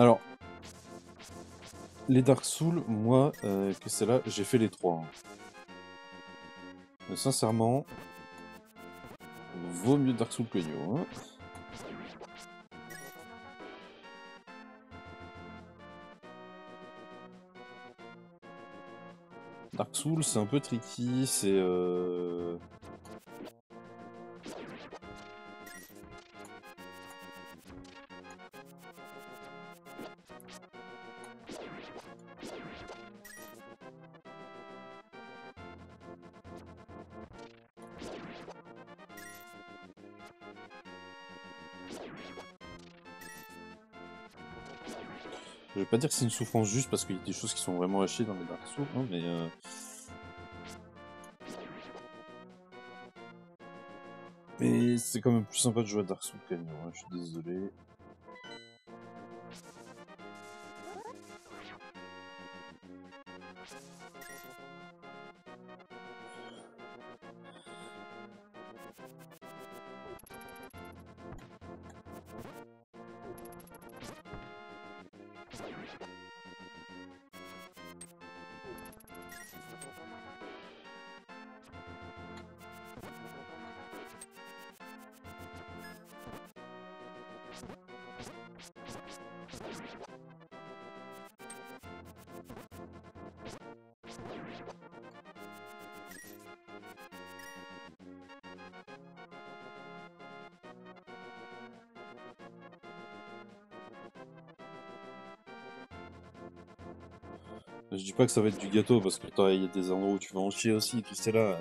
Alors, les Dark Souls, moi, euh, que c'est là, j'ai fait les trois. Hein. Sincèrement, vaut mieux Dark Souls que Nioh. Hein. Dark Souls, c'est un peu tricky, c'est... Euh... dire que c'est une souffrance juste parce qu'il y a des choses qui sont vraiment hachées dans les Dark Souls, hein, mais... Euh... C'est quand même plus sympa de jouer à Dark Souls qu'à hein, je suis désolé. Je dis pas que ça va être du gâteau parce que il y a des endroits où tu vas en chier aussi, là.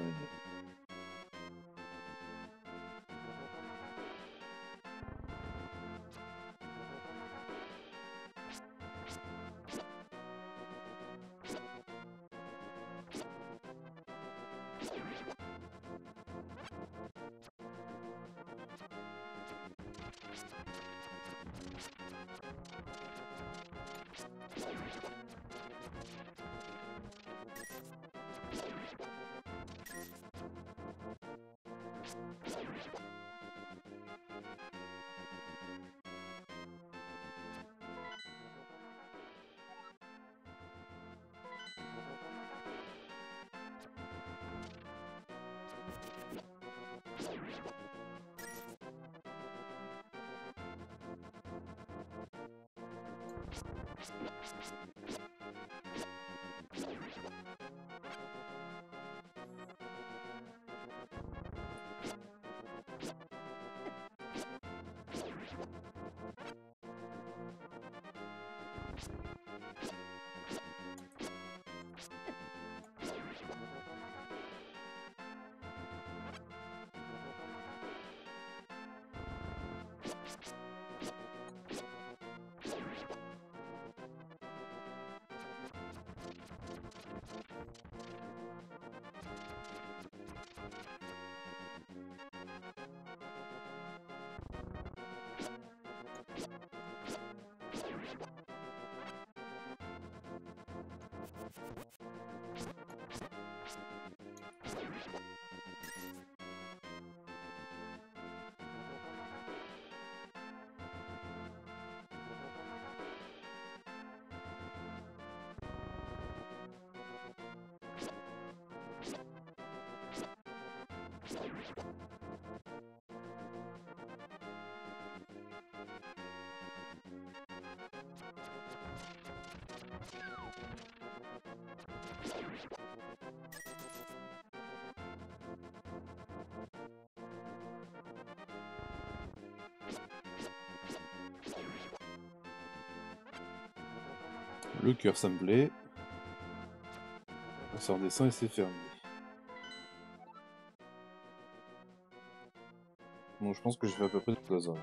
Le cœur, ça me plaît. Ça redescend et c'est fermé. Bon, je pense que je vais à peu près toute la.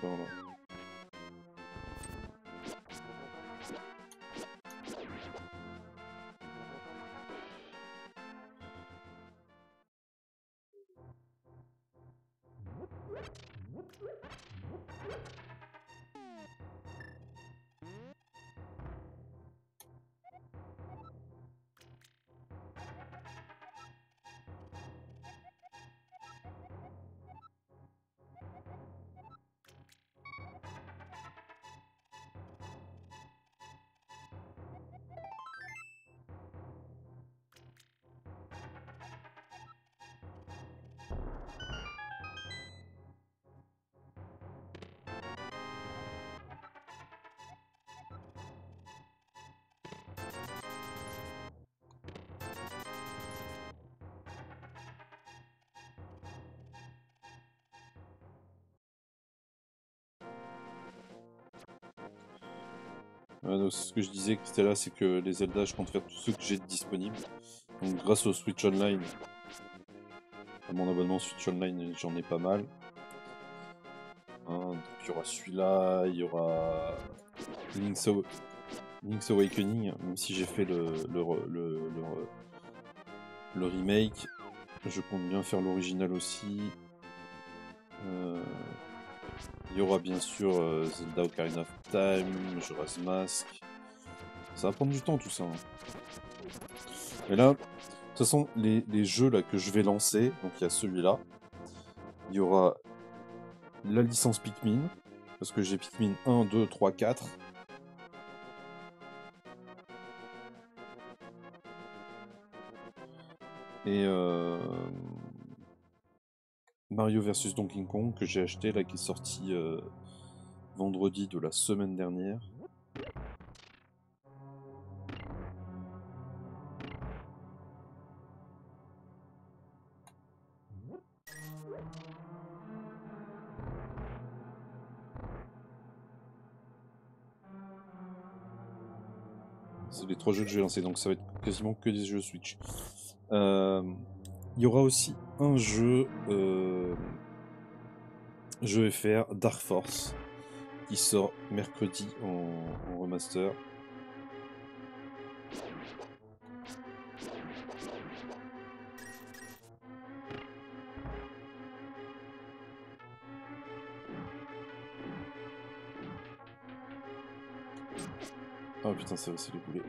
C'était par ce que je disais, là, c'est que les Zelda, je compte faire tous ceux que j'ai disponibles. Donc grâce au Switch Online, à mon abonnement Switch Online, j'en ai pas mal. Hein, il y aura celui-là, il y aura Link's, Awakening, même si j'ai fait le, le, le, remake. Je compte bien faire l'original aussi. Euh, il y aura bien sûr euh, Zelda Ocarina of Time, Majora's Mask. Ça va prendre du temps tout ça. Hein. Mais là, de toute façon, les, jeux là que je vais lancer, donc il y a celui-là. Il y aura la licence Pikmin, parce que j'ai Pikmin 1, 2, 3, 4. Et euh, Mario vs Donkey Kong que j'ai acheté là qui est sorti euh, vendredi de la semaine dernière. C'est les trois jeux que j'ai lancés, donc ça va être quasiment que des jeux Switch. Euh, il y aura aussi un jeu, euh, je vais faire Dark Force, qui sort mercredi en, remaster. Oh putain, c'est les boulets.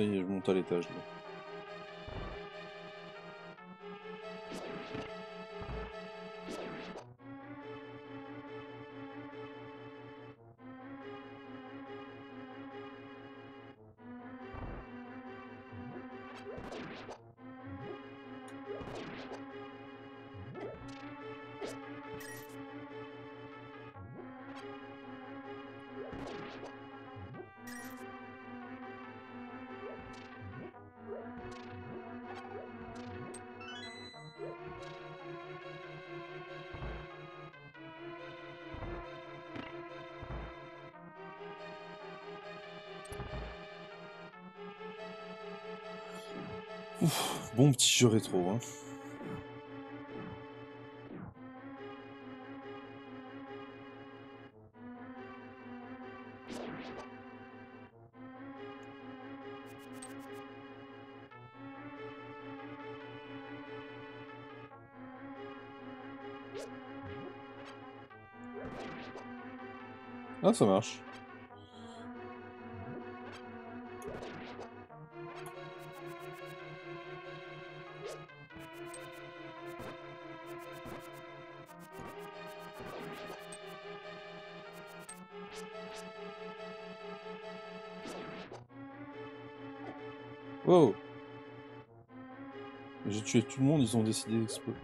Je monte à l'étage. Bon petit jeu rétro. Hein. Ah, ça marche. Tout le monde, ils ont décidé d'exploser.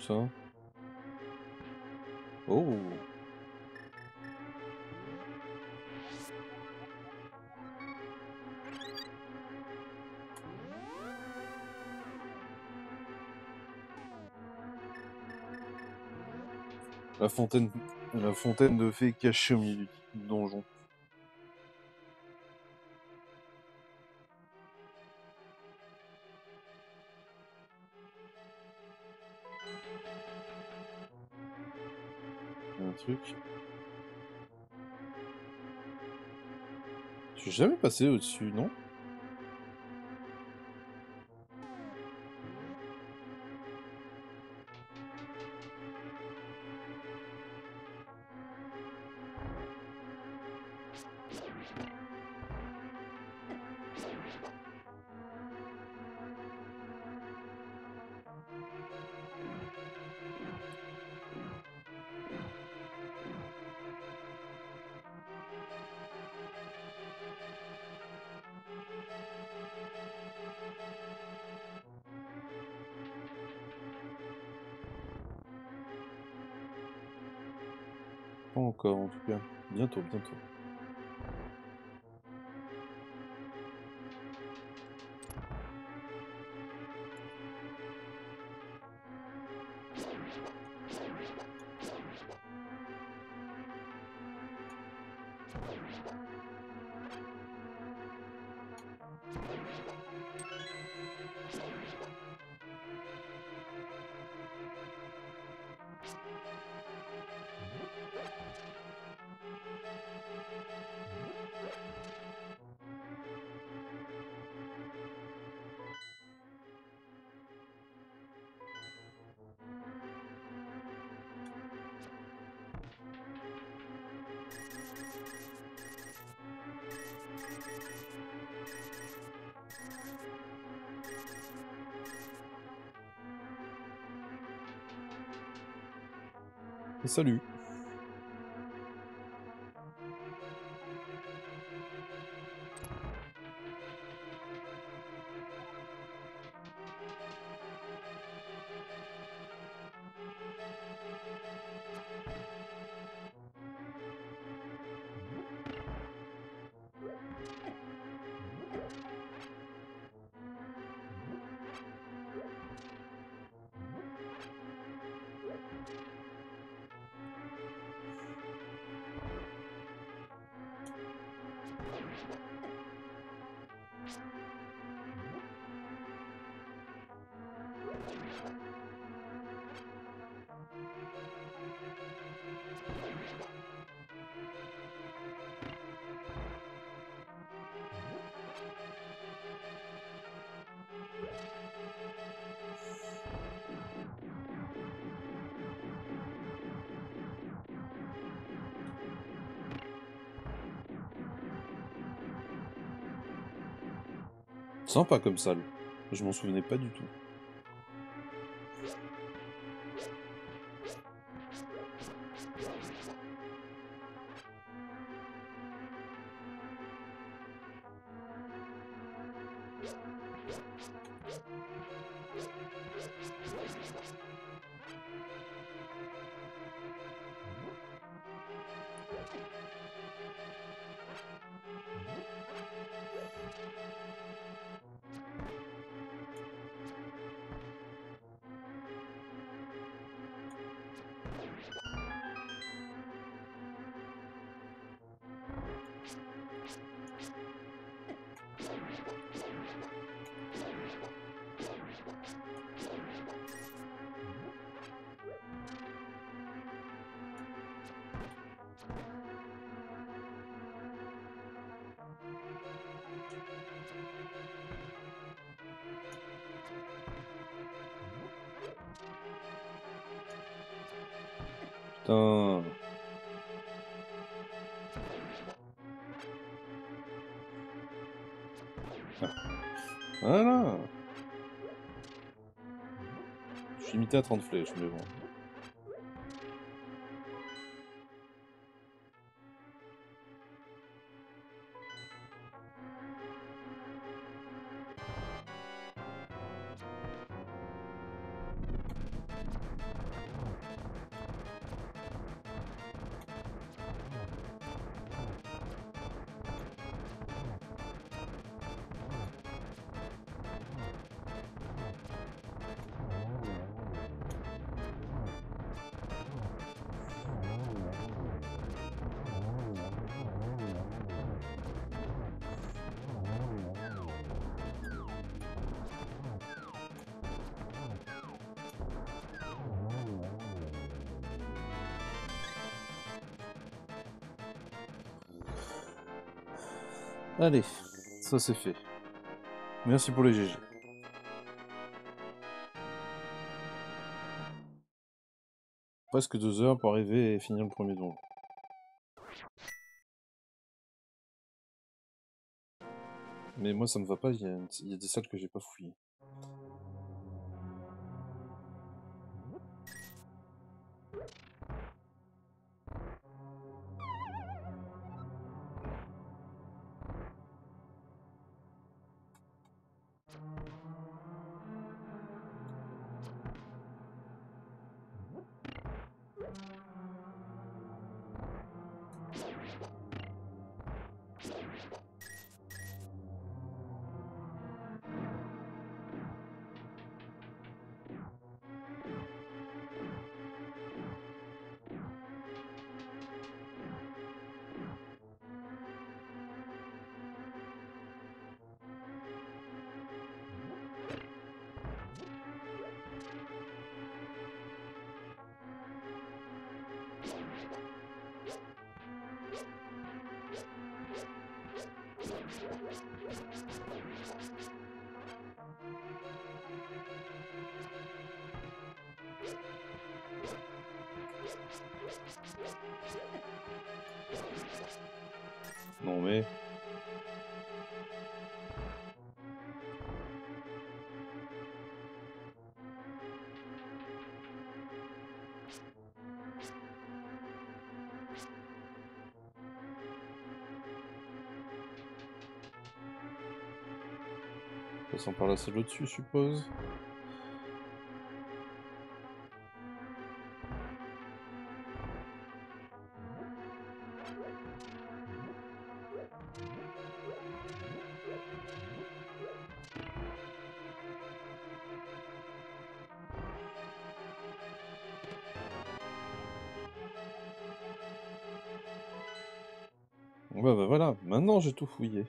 Ça? Oh. La fontaine, la fontaine de fées cachée au milieu Au-dessus, non? Cas. Bientôt, Salut Sympa comme salle. Je m'en souvenais pas du tout. Limité à 30 flèches, mais bon. Ça c'est fait. Merci pour les GG. Presque deux heures pour arriver et finir le premier don. Mais moi ça me va pas, il y, y a des salles que j'ai pas fouillées. Passons par là, c'est l'au-dessus, je suppose. Ouais, bah voilà, maintenant j'ai tout fouillé.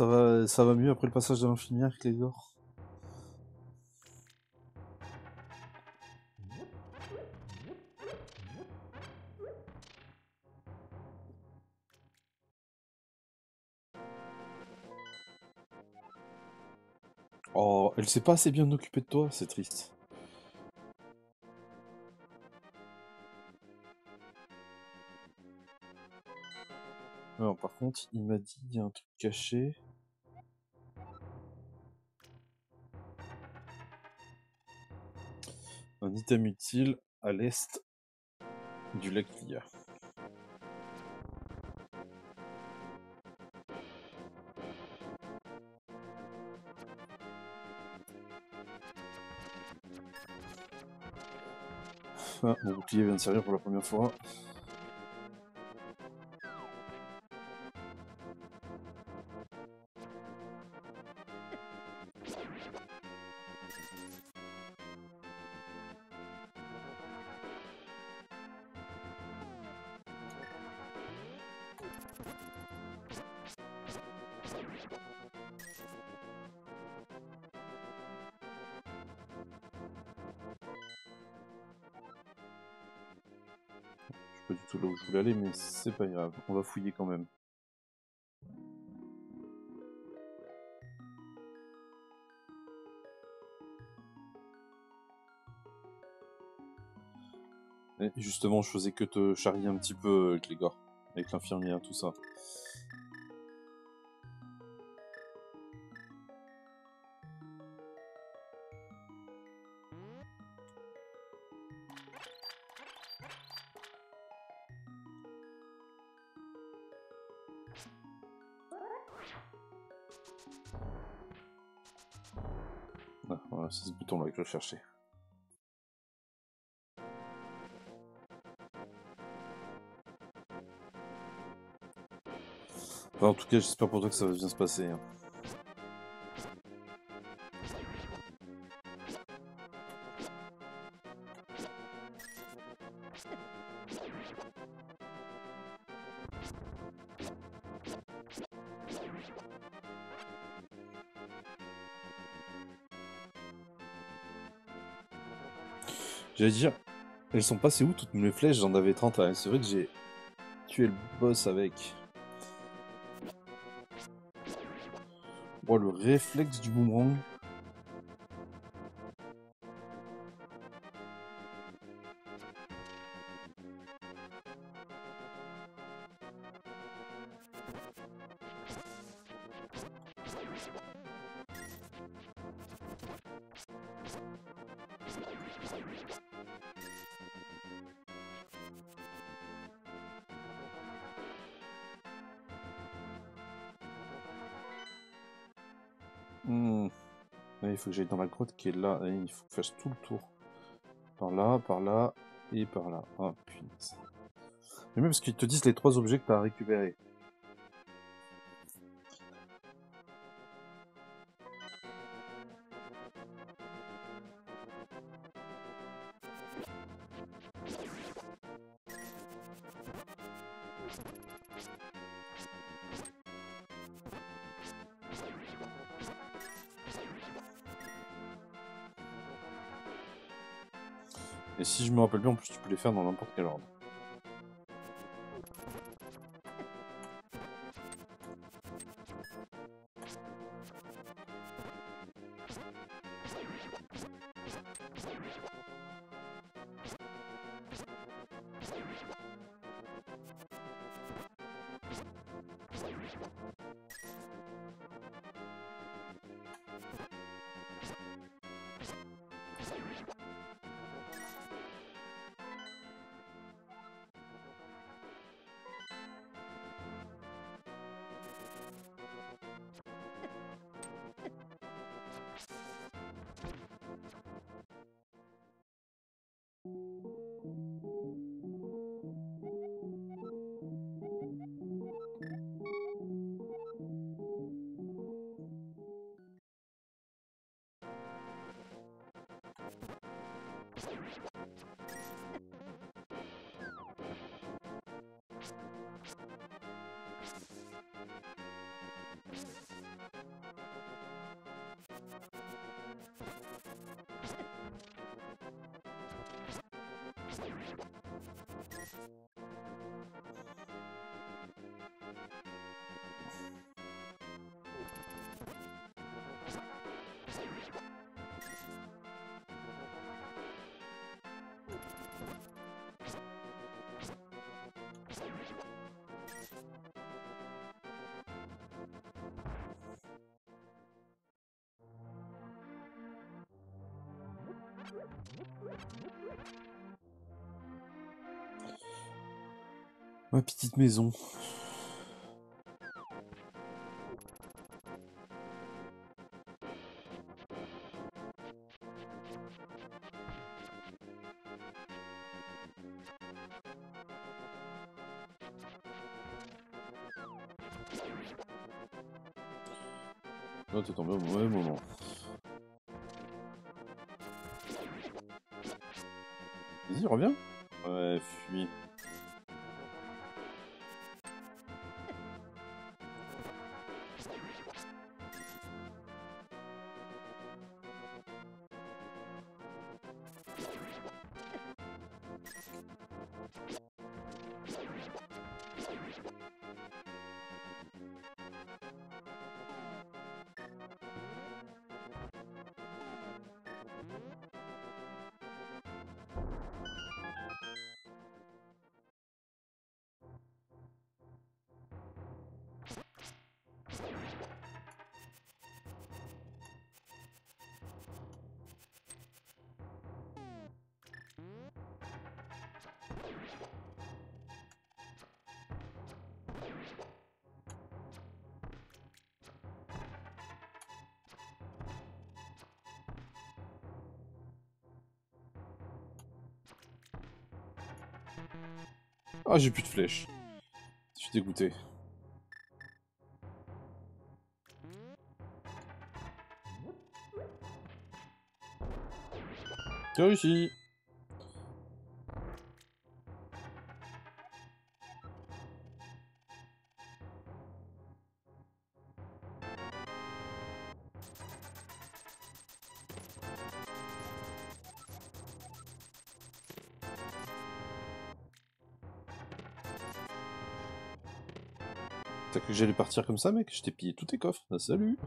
Ça va, ça va mieux après le passage de les ors. Oh, elle s'est pas assez bien occupée de toi, c'est triste. Alors, par contre, il m'a dit il y a un truc caché. Un item utile à l'est du lac Lia. Mon bouclier vient de servir pour la première fois. C'est pas grave. On va fouiller quand même. Justement, je faisais que te charrier un petit peu, Clégor, avec l'infirmière, tout ça. Cherchais. en tout cas, j'espère pour toi que ça va bien se passer. Hein. J'allais dire, elles sont passées où toutes mes flèches J'en avais 30. Hein. C'est vrai que j'ai tué le boss avec. Oh, le réflexe du boomerang. Faut que dans la grotte qui est là. Et il faut que je fasse tout le tour. Par là, par là et par là. Ah, punaise. Mais même parce qu'ils te disent les trois objets que tu as récupérés. Rappelle bien, en plus tu peux les faire dans n'importe quel ordre. Maison. Oh, t'es tombé au mauvais moment. Vas-y, reviens. Ah, j'ai plus de flèches. Je suis dégoûté. J'ai réussi j'allais partir comme ça, mec Je t'ai pillé tous tes coffres. Ah, salut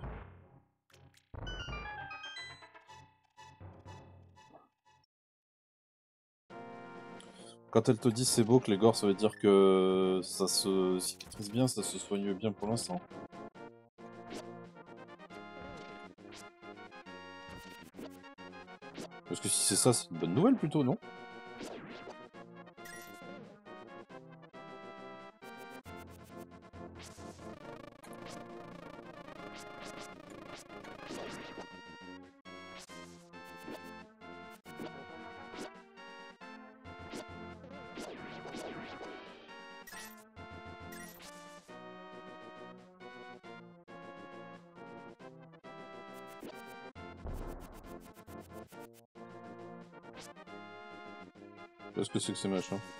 Quand elle te dit c'est beau que les gores, ça veut dire que ça se cicatrise bien, ça se soigne bien pour l'instant. Parce que si c'est ça, c'est une bonne nouvelle plutôt, non? Qu'est-ce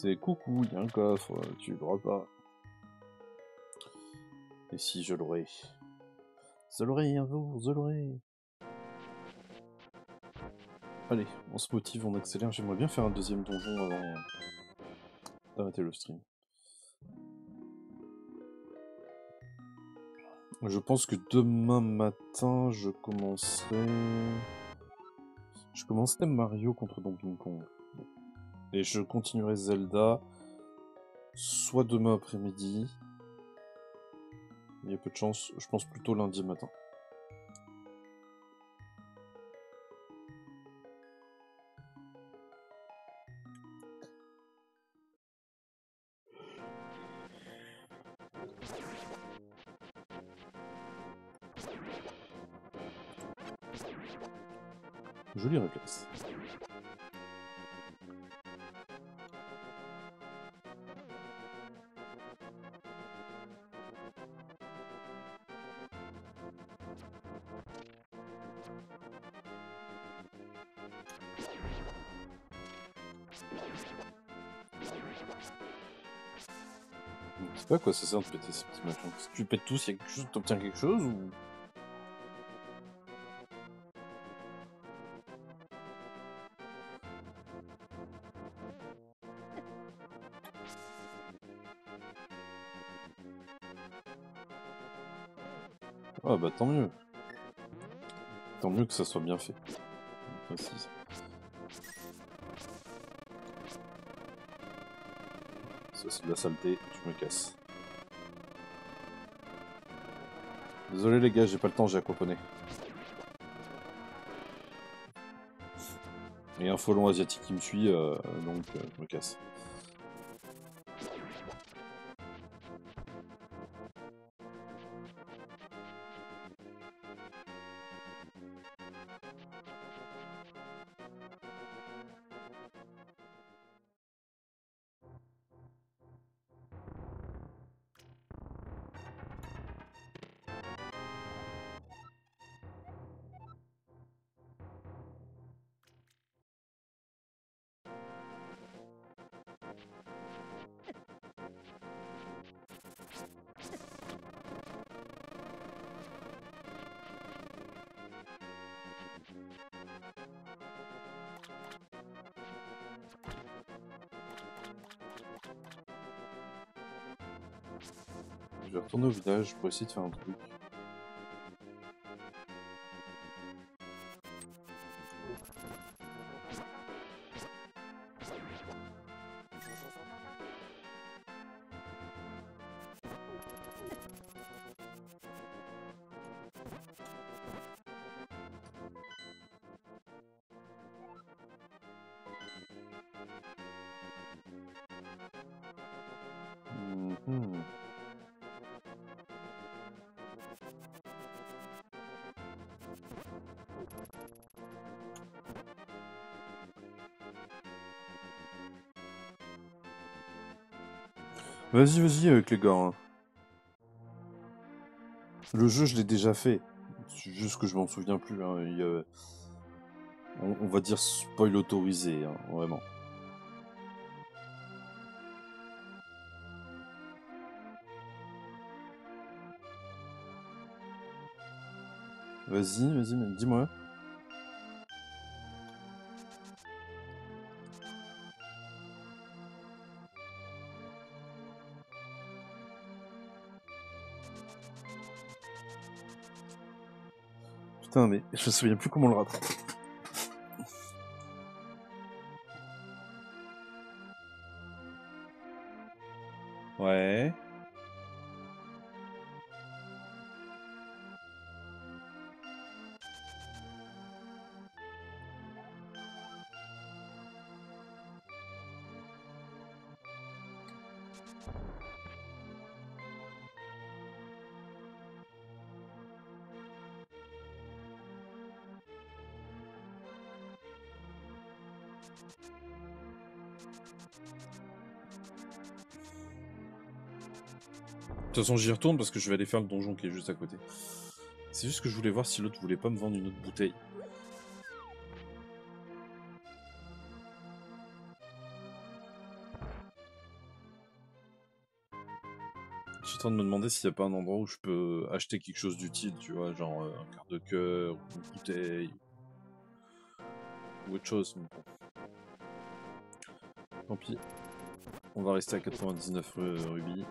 C'est coucou, il y a un coffre, tu le droit pas. Et si je l'aurais Je l'aurais un jour, je l'aurais Allez, on se motive, on accélère. J'aimerais bien faire un deuxième donjon avant d'arrêter le stream. Je pense que demain matin, je commencerai... Je commencerai Mario contre Donkey Kong. Et je continuerai Zelda soit demain après-midi. Il y a peu de chance, je pense plutôt lundi matin. Joli réflexe. Pas quoi ça sert de péter ces petits machins. Si tu pètes tous, il y a quelque chose, t'obtiens quelque chose ou... Ah bah tant mieux. Tant mieux que ça soit bien fait. Ça c'est de la saleté, je me casse. Désolé les gars, j'ai pas le temps, j'ai aquaponé. Et un folon asiatique qui me suit, euh, donc euh, je me casse. Je retourner au village pour essayer de faire un truc. Vas-y, vas-y avec les gars. hein. Le jeu, je l'ai déjà fait. C'est juste que je m'en souviens plus. hein. On va dire spoil autorisé, hein, vraiment. Vas-y, vas-y, mais dis-moi. Putain, mais je me souviens plus comment on le rattrape. Toute façon, j'y retourne parce que je vais aller faire le donjon qui est juste à côté. C'est juste que je voulais voir si l'autre voulait pas me vendre une autre bouteille. Je suis en train de me demander s'il n'y a pas un endroit où je peux acheter quelque chose d'utile, tu vois, genre euh, un quart de cœur, ou une bouteille, ou autre chose. Tant pis. On va rester à 99 ru- rubis.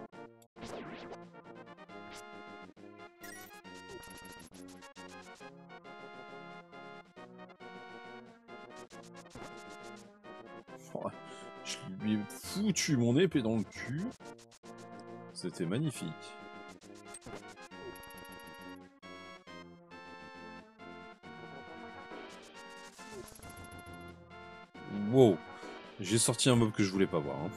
Foutu mon épée dans le cul. C'était magnifique. Wow. J'ai sorti un mob que je voulais pas voir. hein.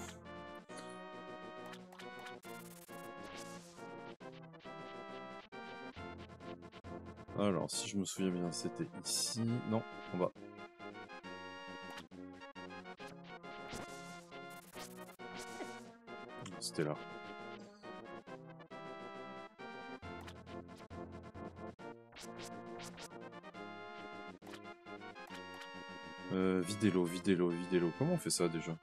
Alors, si je me souviens bien, c'était ici. Non, en bas. C'était là. Euh, videz-l'eau, videz-l'eau. Comment on fait ça déjà?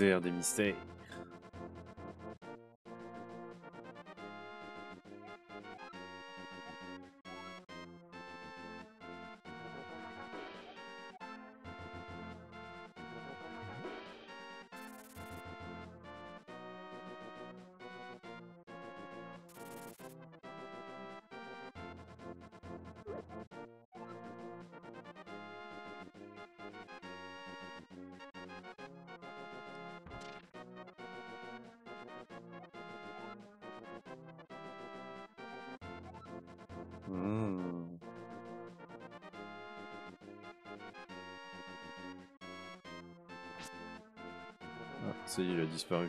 Des mystères. Est, il a disparu.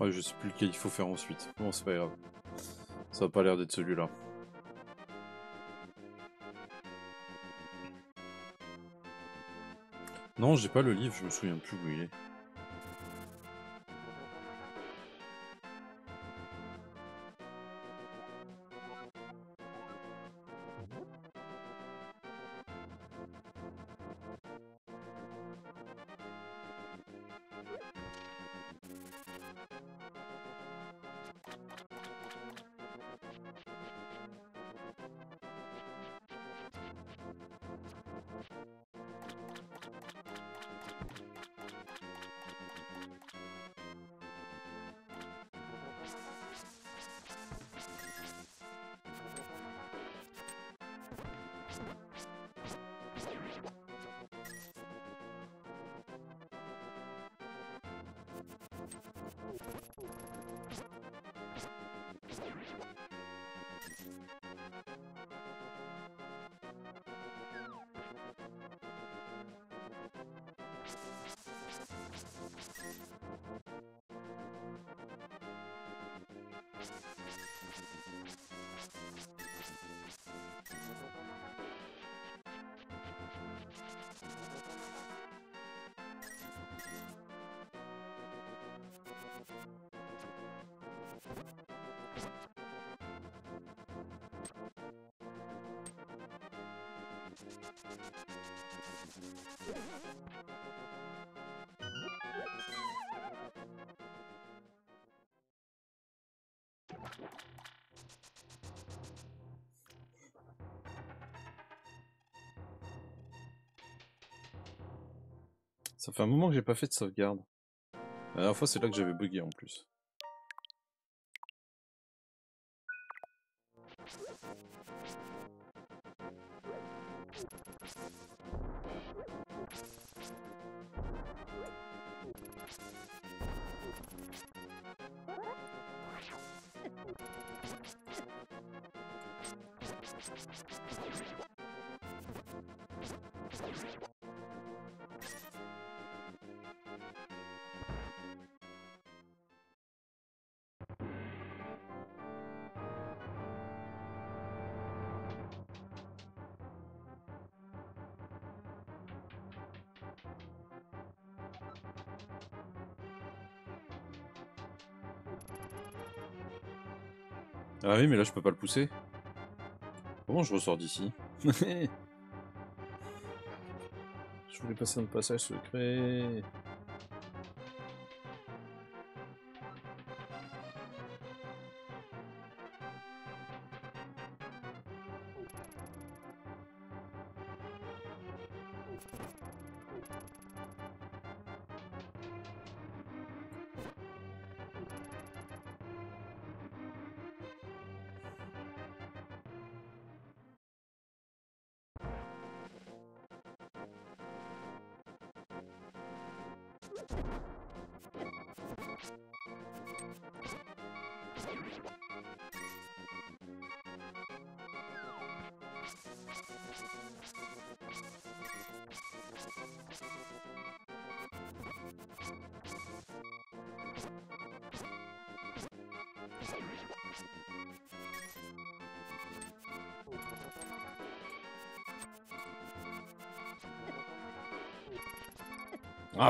Je sais plus lequel il faut faire ensuite. Bon, c'est pas grave. Ça a pas l'air d'être celui-là. Non, j'ai pas le livre, je me souviens plus où il est. Fait un moment que j'ai pas fait de sauvegarde. La dernière fois, c'est là que j'avais bugué en plus. Ah oui, mais là je peux pas le pousser. Comment je ressors d'ici? <laughs> Je voulais passer un passage secret.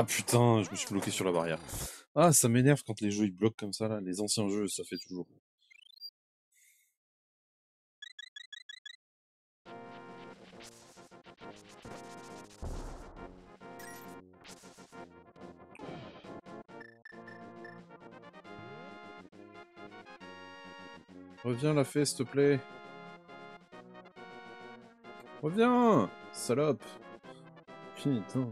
Putain, je me suis bloqué sur la barrière. Ah, ça m'énerve quand les jeux ils bloquent comme ça là. Les anciens jeux, ça fait toujours. Reviens la fée, s'il te plaît. Reviens Salope Putain.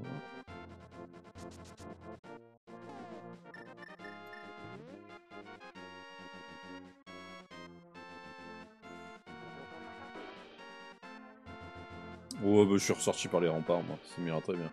Suis ressorti par les remparts, moi. Ça m'ira très bien.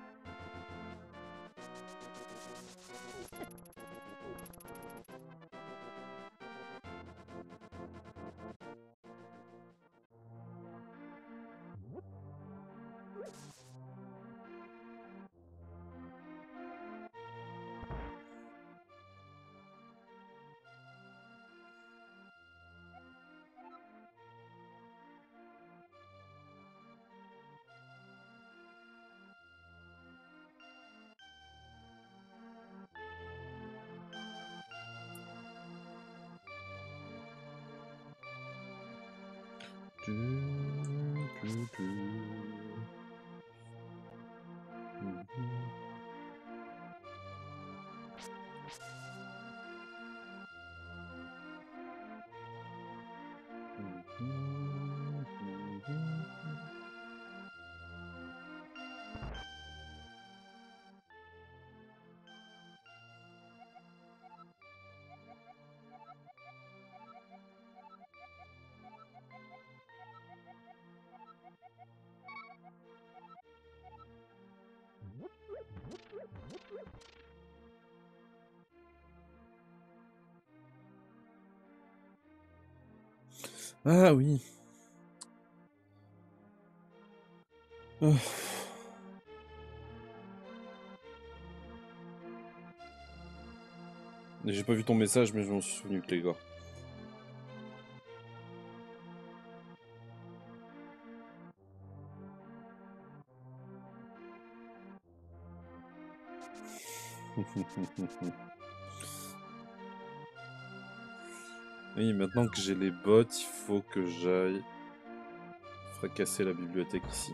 Ah oui. Ah. J'ai pas vu ton message, mais je m'en suis souvenu, les <laughs> gars. Maintenant que j'ai les bottes, il faut que j'aille fracasser la bibliothèque ici.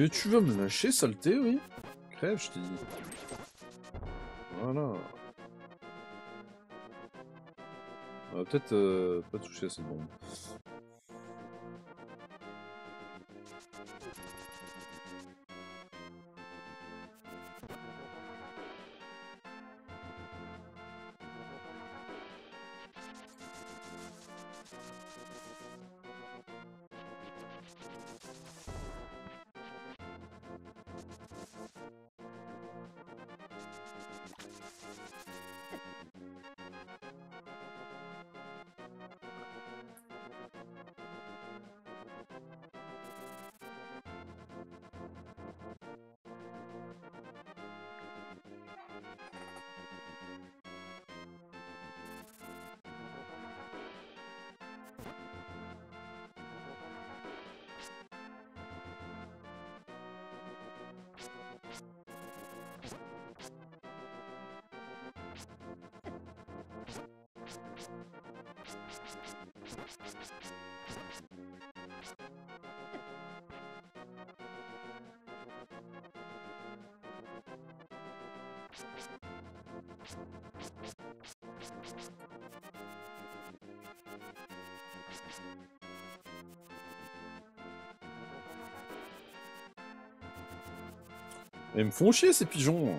Mais tu vas me lâcher, saleté, oui Crève, je t'ai dit. Voilà. On va peut-être euh, pas toucher à cette bombe. Ils me font chier ces pigeons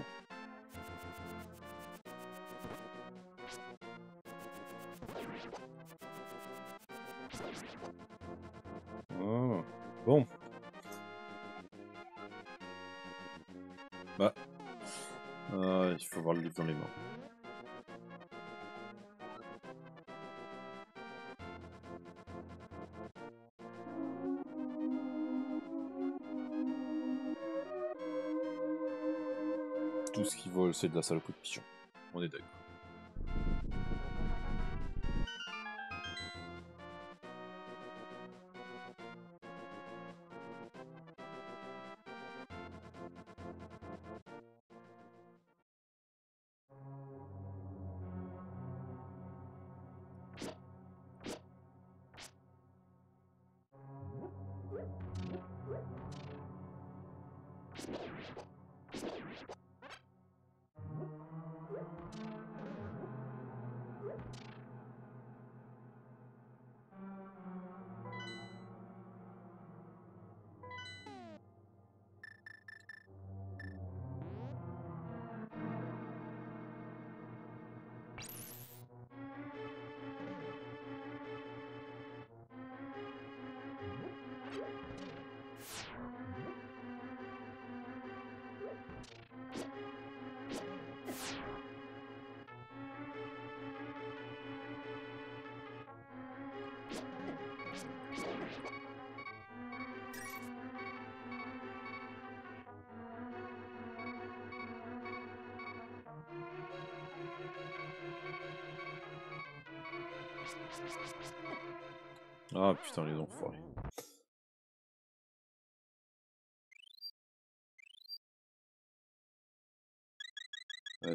Tout ce qui vole, c'est de la saloperie de pigeon. On est d'accord.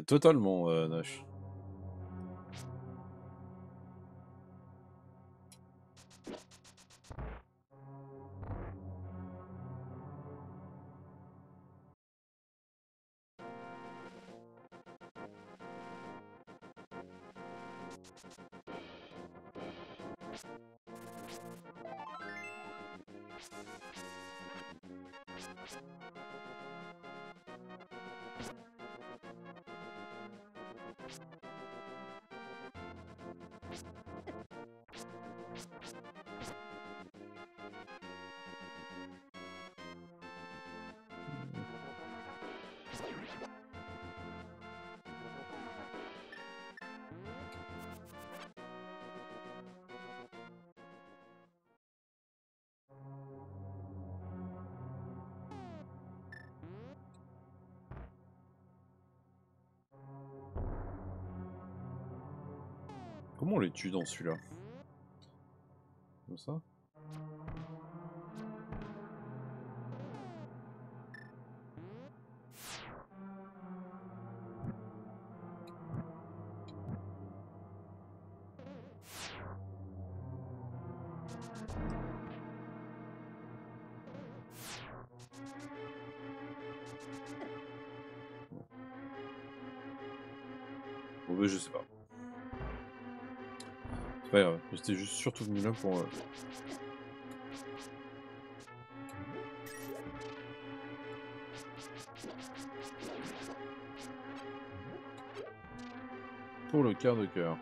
Totalement, euh, Nash. Tue dans celui-là Comme ça bah, je sais pas. Pas grave, j'étais juste surtout venu là pour... euh, Pour le quart de cœur.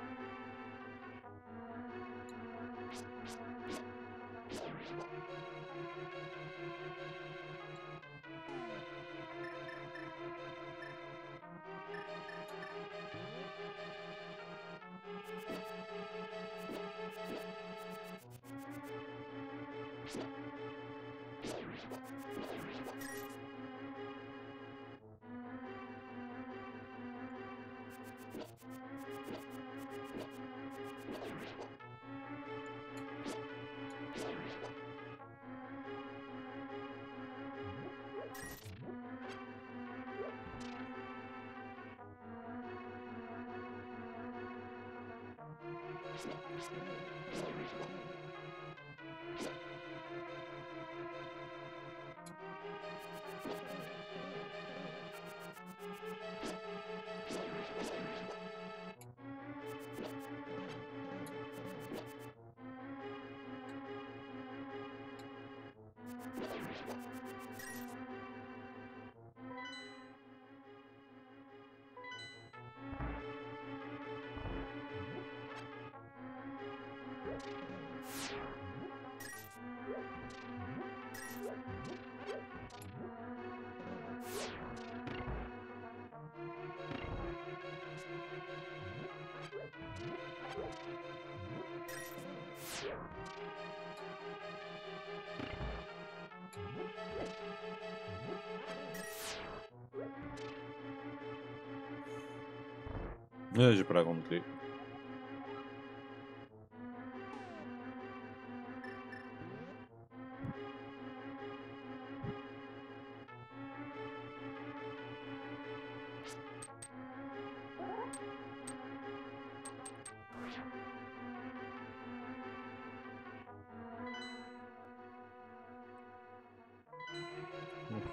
J'ai pas la grande clé.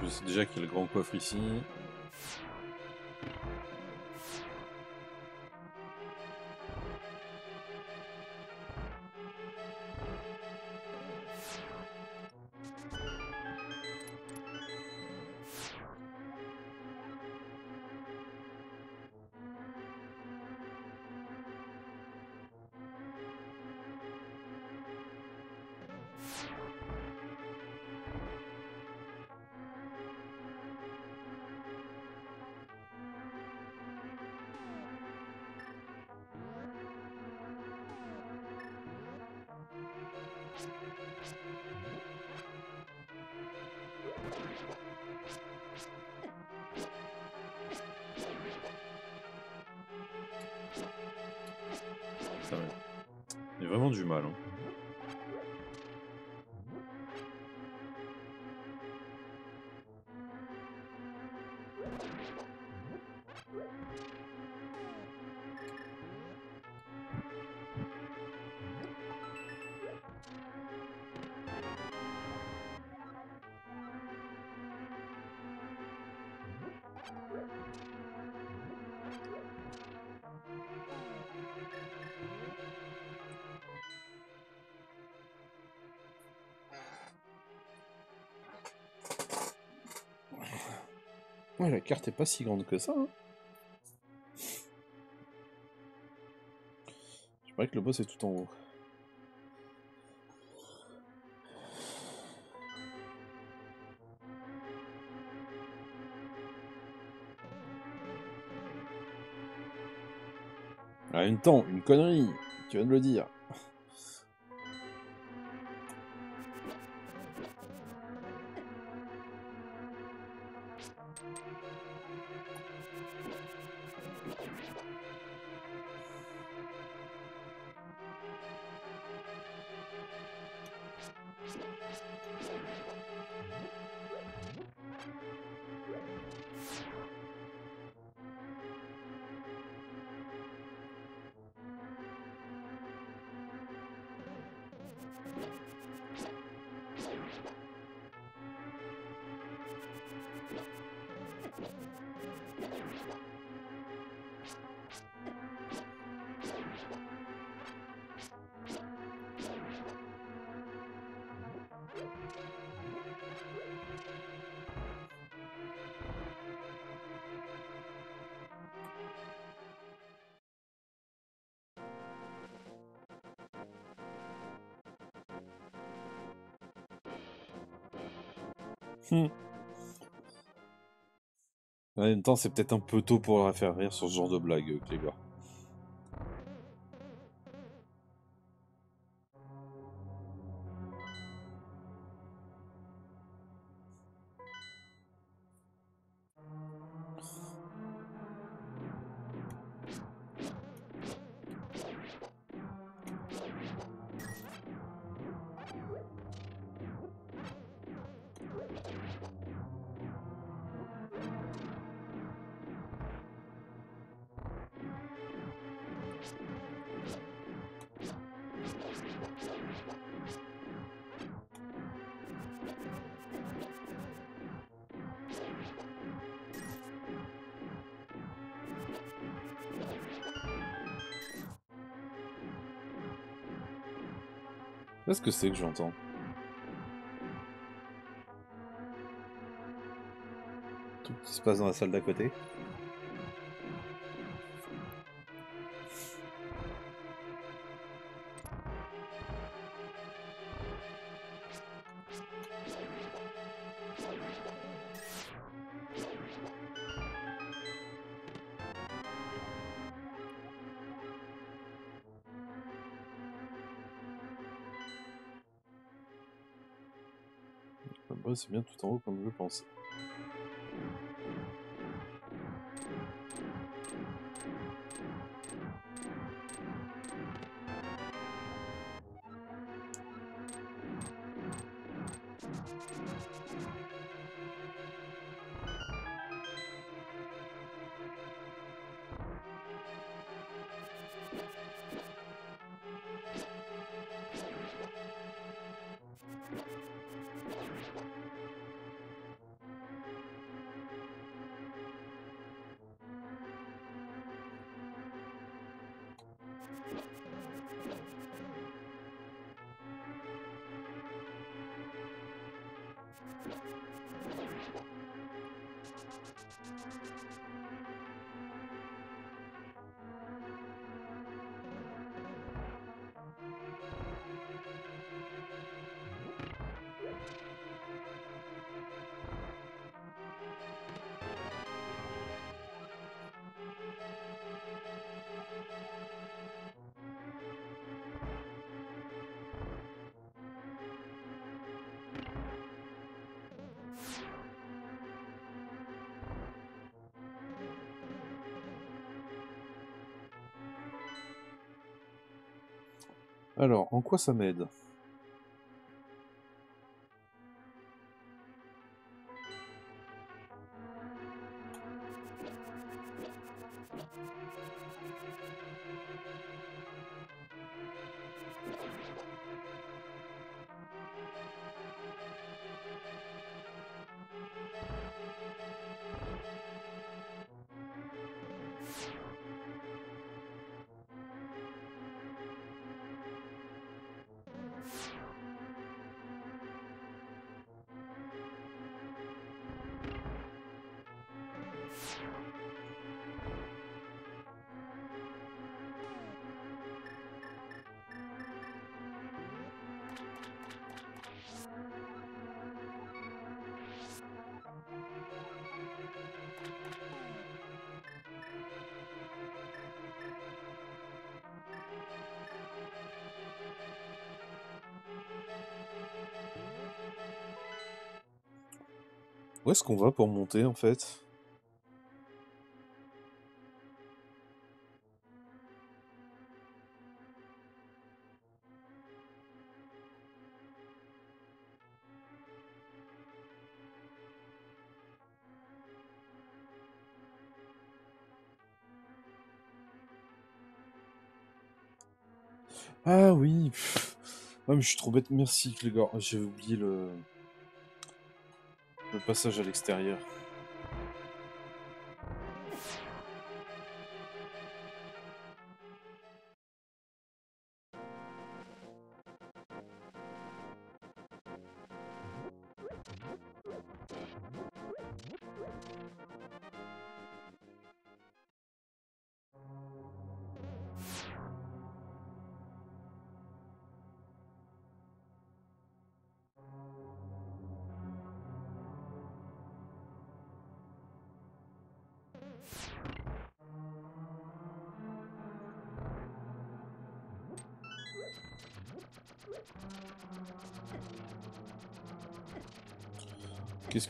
Je sais déjà qu'il y a le grand coffre ici. La carte est pas si grande que ça. Hein. Je parie que le boss est tout en haut. En même temps, une connerie, tu viens de le dire. Hmm. En même temps, c'est peut-être un peu tôt pour la faire rire sur ce genre de blague, euh, Qu'est-ce que c'est que j'entends Tout qui se passe dans la salle d'à côté. C'est bien tout en haut comme je pense. Alors, en quoi ça m'aide? Est-ce qu'on va pour monter en fait? Ah oui. Ah mais je suis trop bête. Merci Clégor. J'ai oublié le le passage à l'extérieur.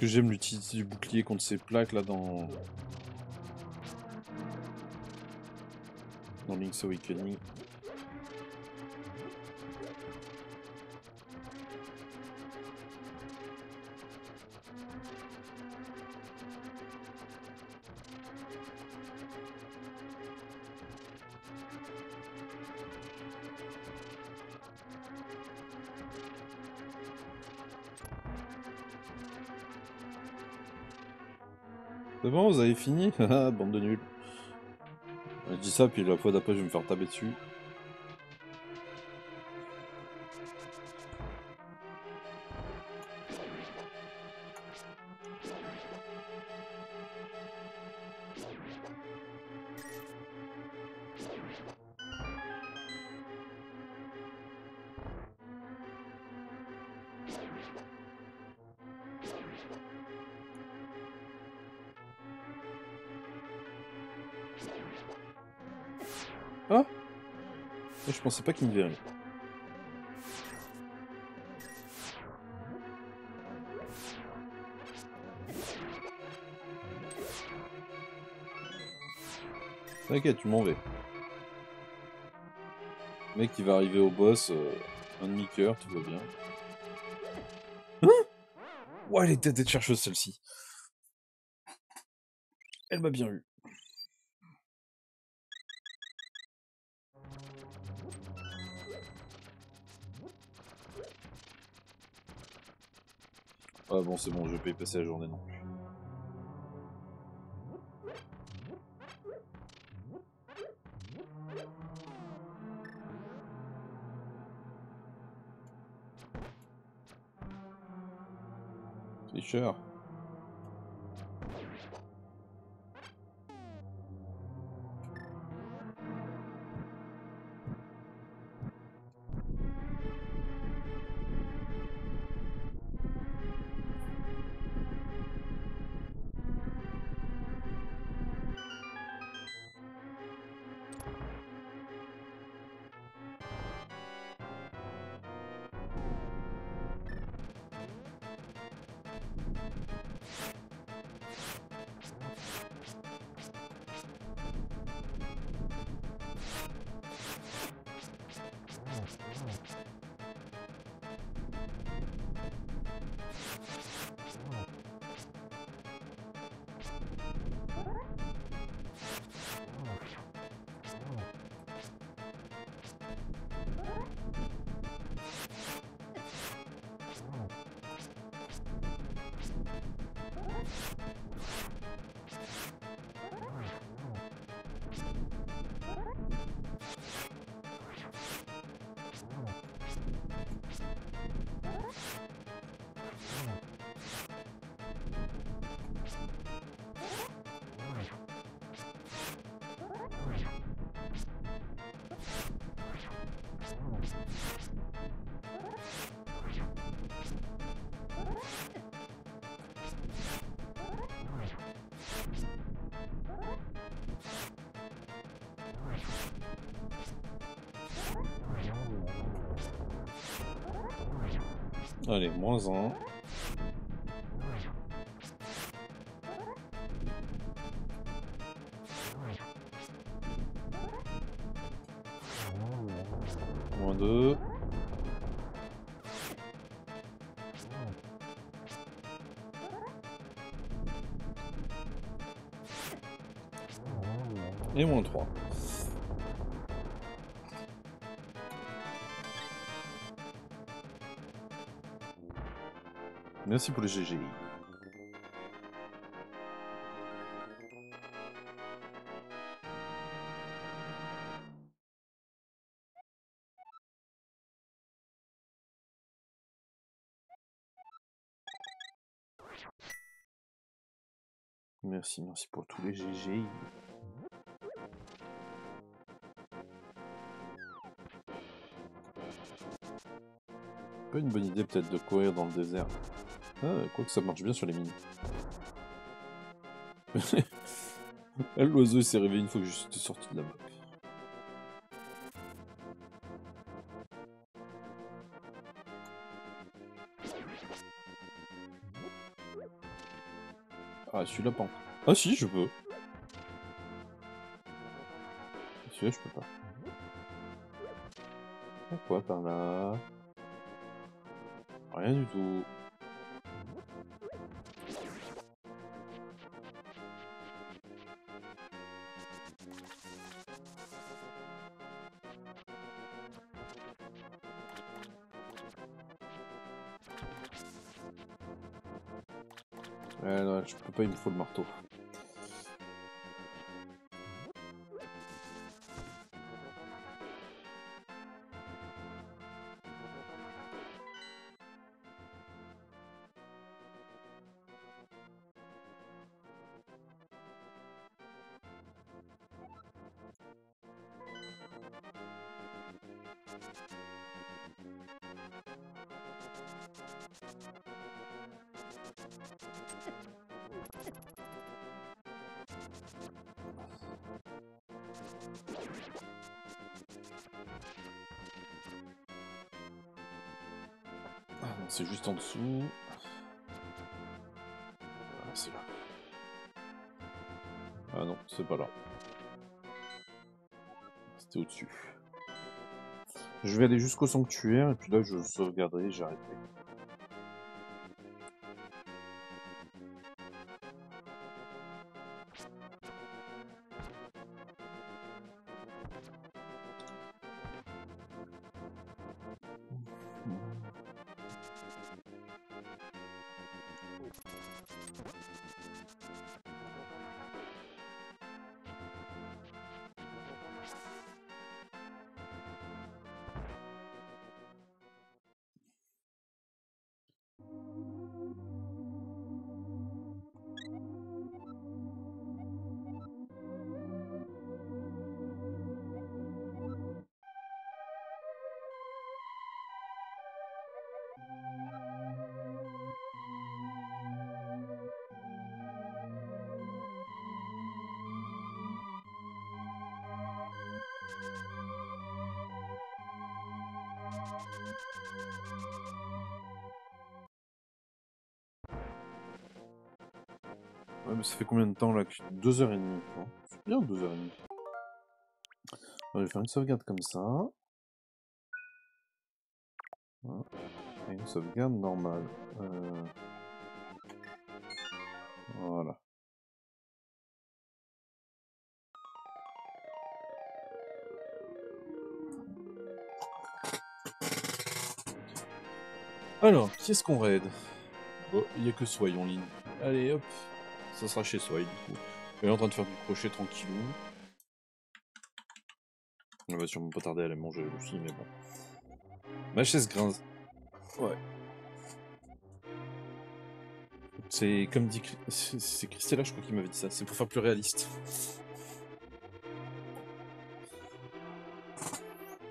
Que j'aime l'utilité du bouclier contre ces plaques là dans... Dans Link's Awakening. Fini <laughs> Bande de nuls. Je dis ça, puis la fois d'après, je vais me faire taper dessus. Pensais pas qu'il me verrait. T'inquiète, tu m'en vais. Le mec, il va arriver au boss, euh, un demi-coeur, tout va bien. Hein Ouais, elle était tête chercheuse celle-ci. Elle m'a bien eu. C'est bon, je pas y passer la journée non plus. Tricheur. Moins un. Moins deux. Et moins trois. Merci pour le GG. Merci, merci pour tous les GG. Pas une bonne idée peut-être de courir dans le désert. Ah, quoi que ça marche bien sur les mines. <laughs> L'oiseau s'est réveillé une fois que je suis sorti de la map. Ah, celui-là pas. Ah si, je peux. Celui-là, je peux pas. Pourquoi par là? Rien du tout. Il me faut le marteau. Ah. Ah non, c'est pas là. C'était au-dessus. Je vais aller jusqu'au sanctuaire et puis là je sauvegarderai j'arrêterai. Fait combien de temps là Deux heures et demie. C'est bien deux heures et demie. je vais faire une sauvegarde comme ça. Et une sauvegarde normale. Euh, voilà. Alors, qui est-ce qu'on raid? Il n'y a que Soy en ligne. Allez, hop. Ça sera chez Soy, du coup. Il est en train de faire du crochet tranquillou. On va sûrement pas tarder à aller manger aussi, mais bon. Ma chaise grince. Ouais. C'est comme dit... C'est Christella, je crois, qui m'avait dit ça. C'est pour faire plus réaliste.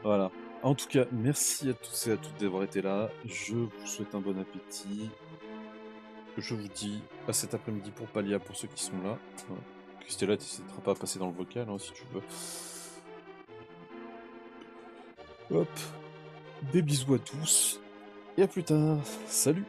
Voilà. En tout cas, merci à tous et à toutes d'avoir été là. Je vous souhaite un bon appétit. Je vous dis à cet après-midi pour Palia pour ceux qui sont là. Christella, tu n'hésiteras pas à passer dans le vocal hein, si tu veux. Hop. Des bisous à tous. Et à plus tard. Salut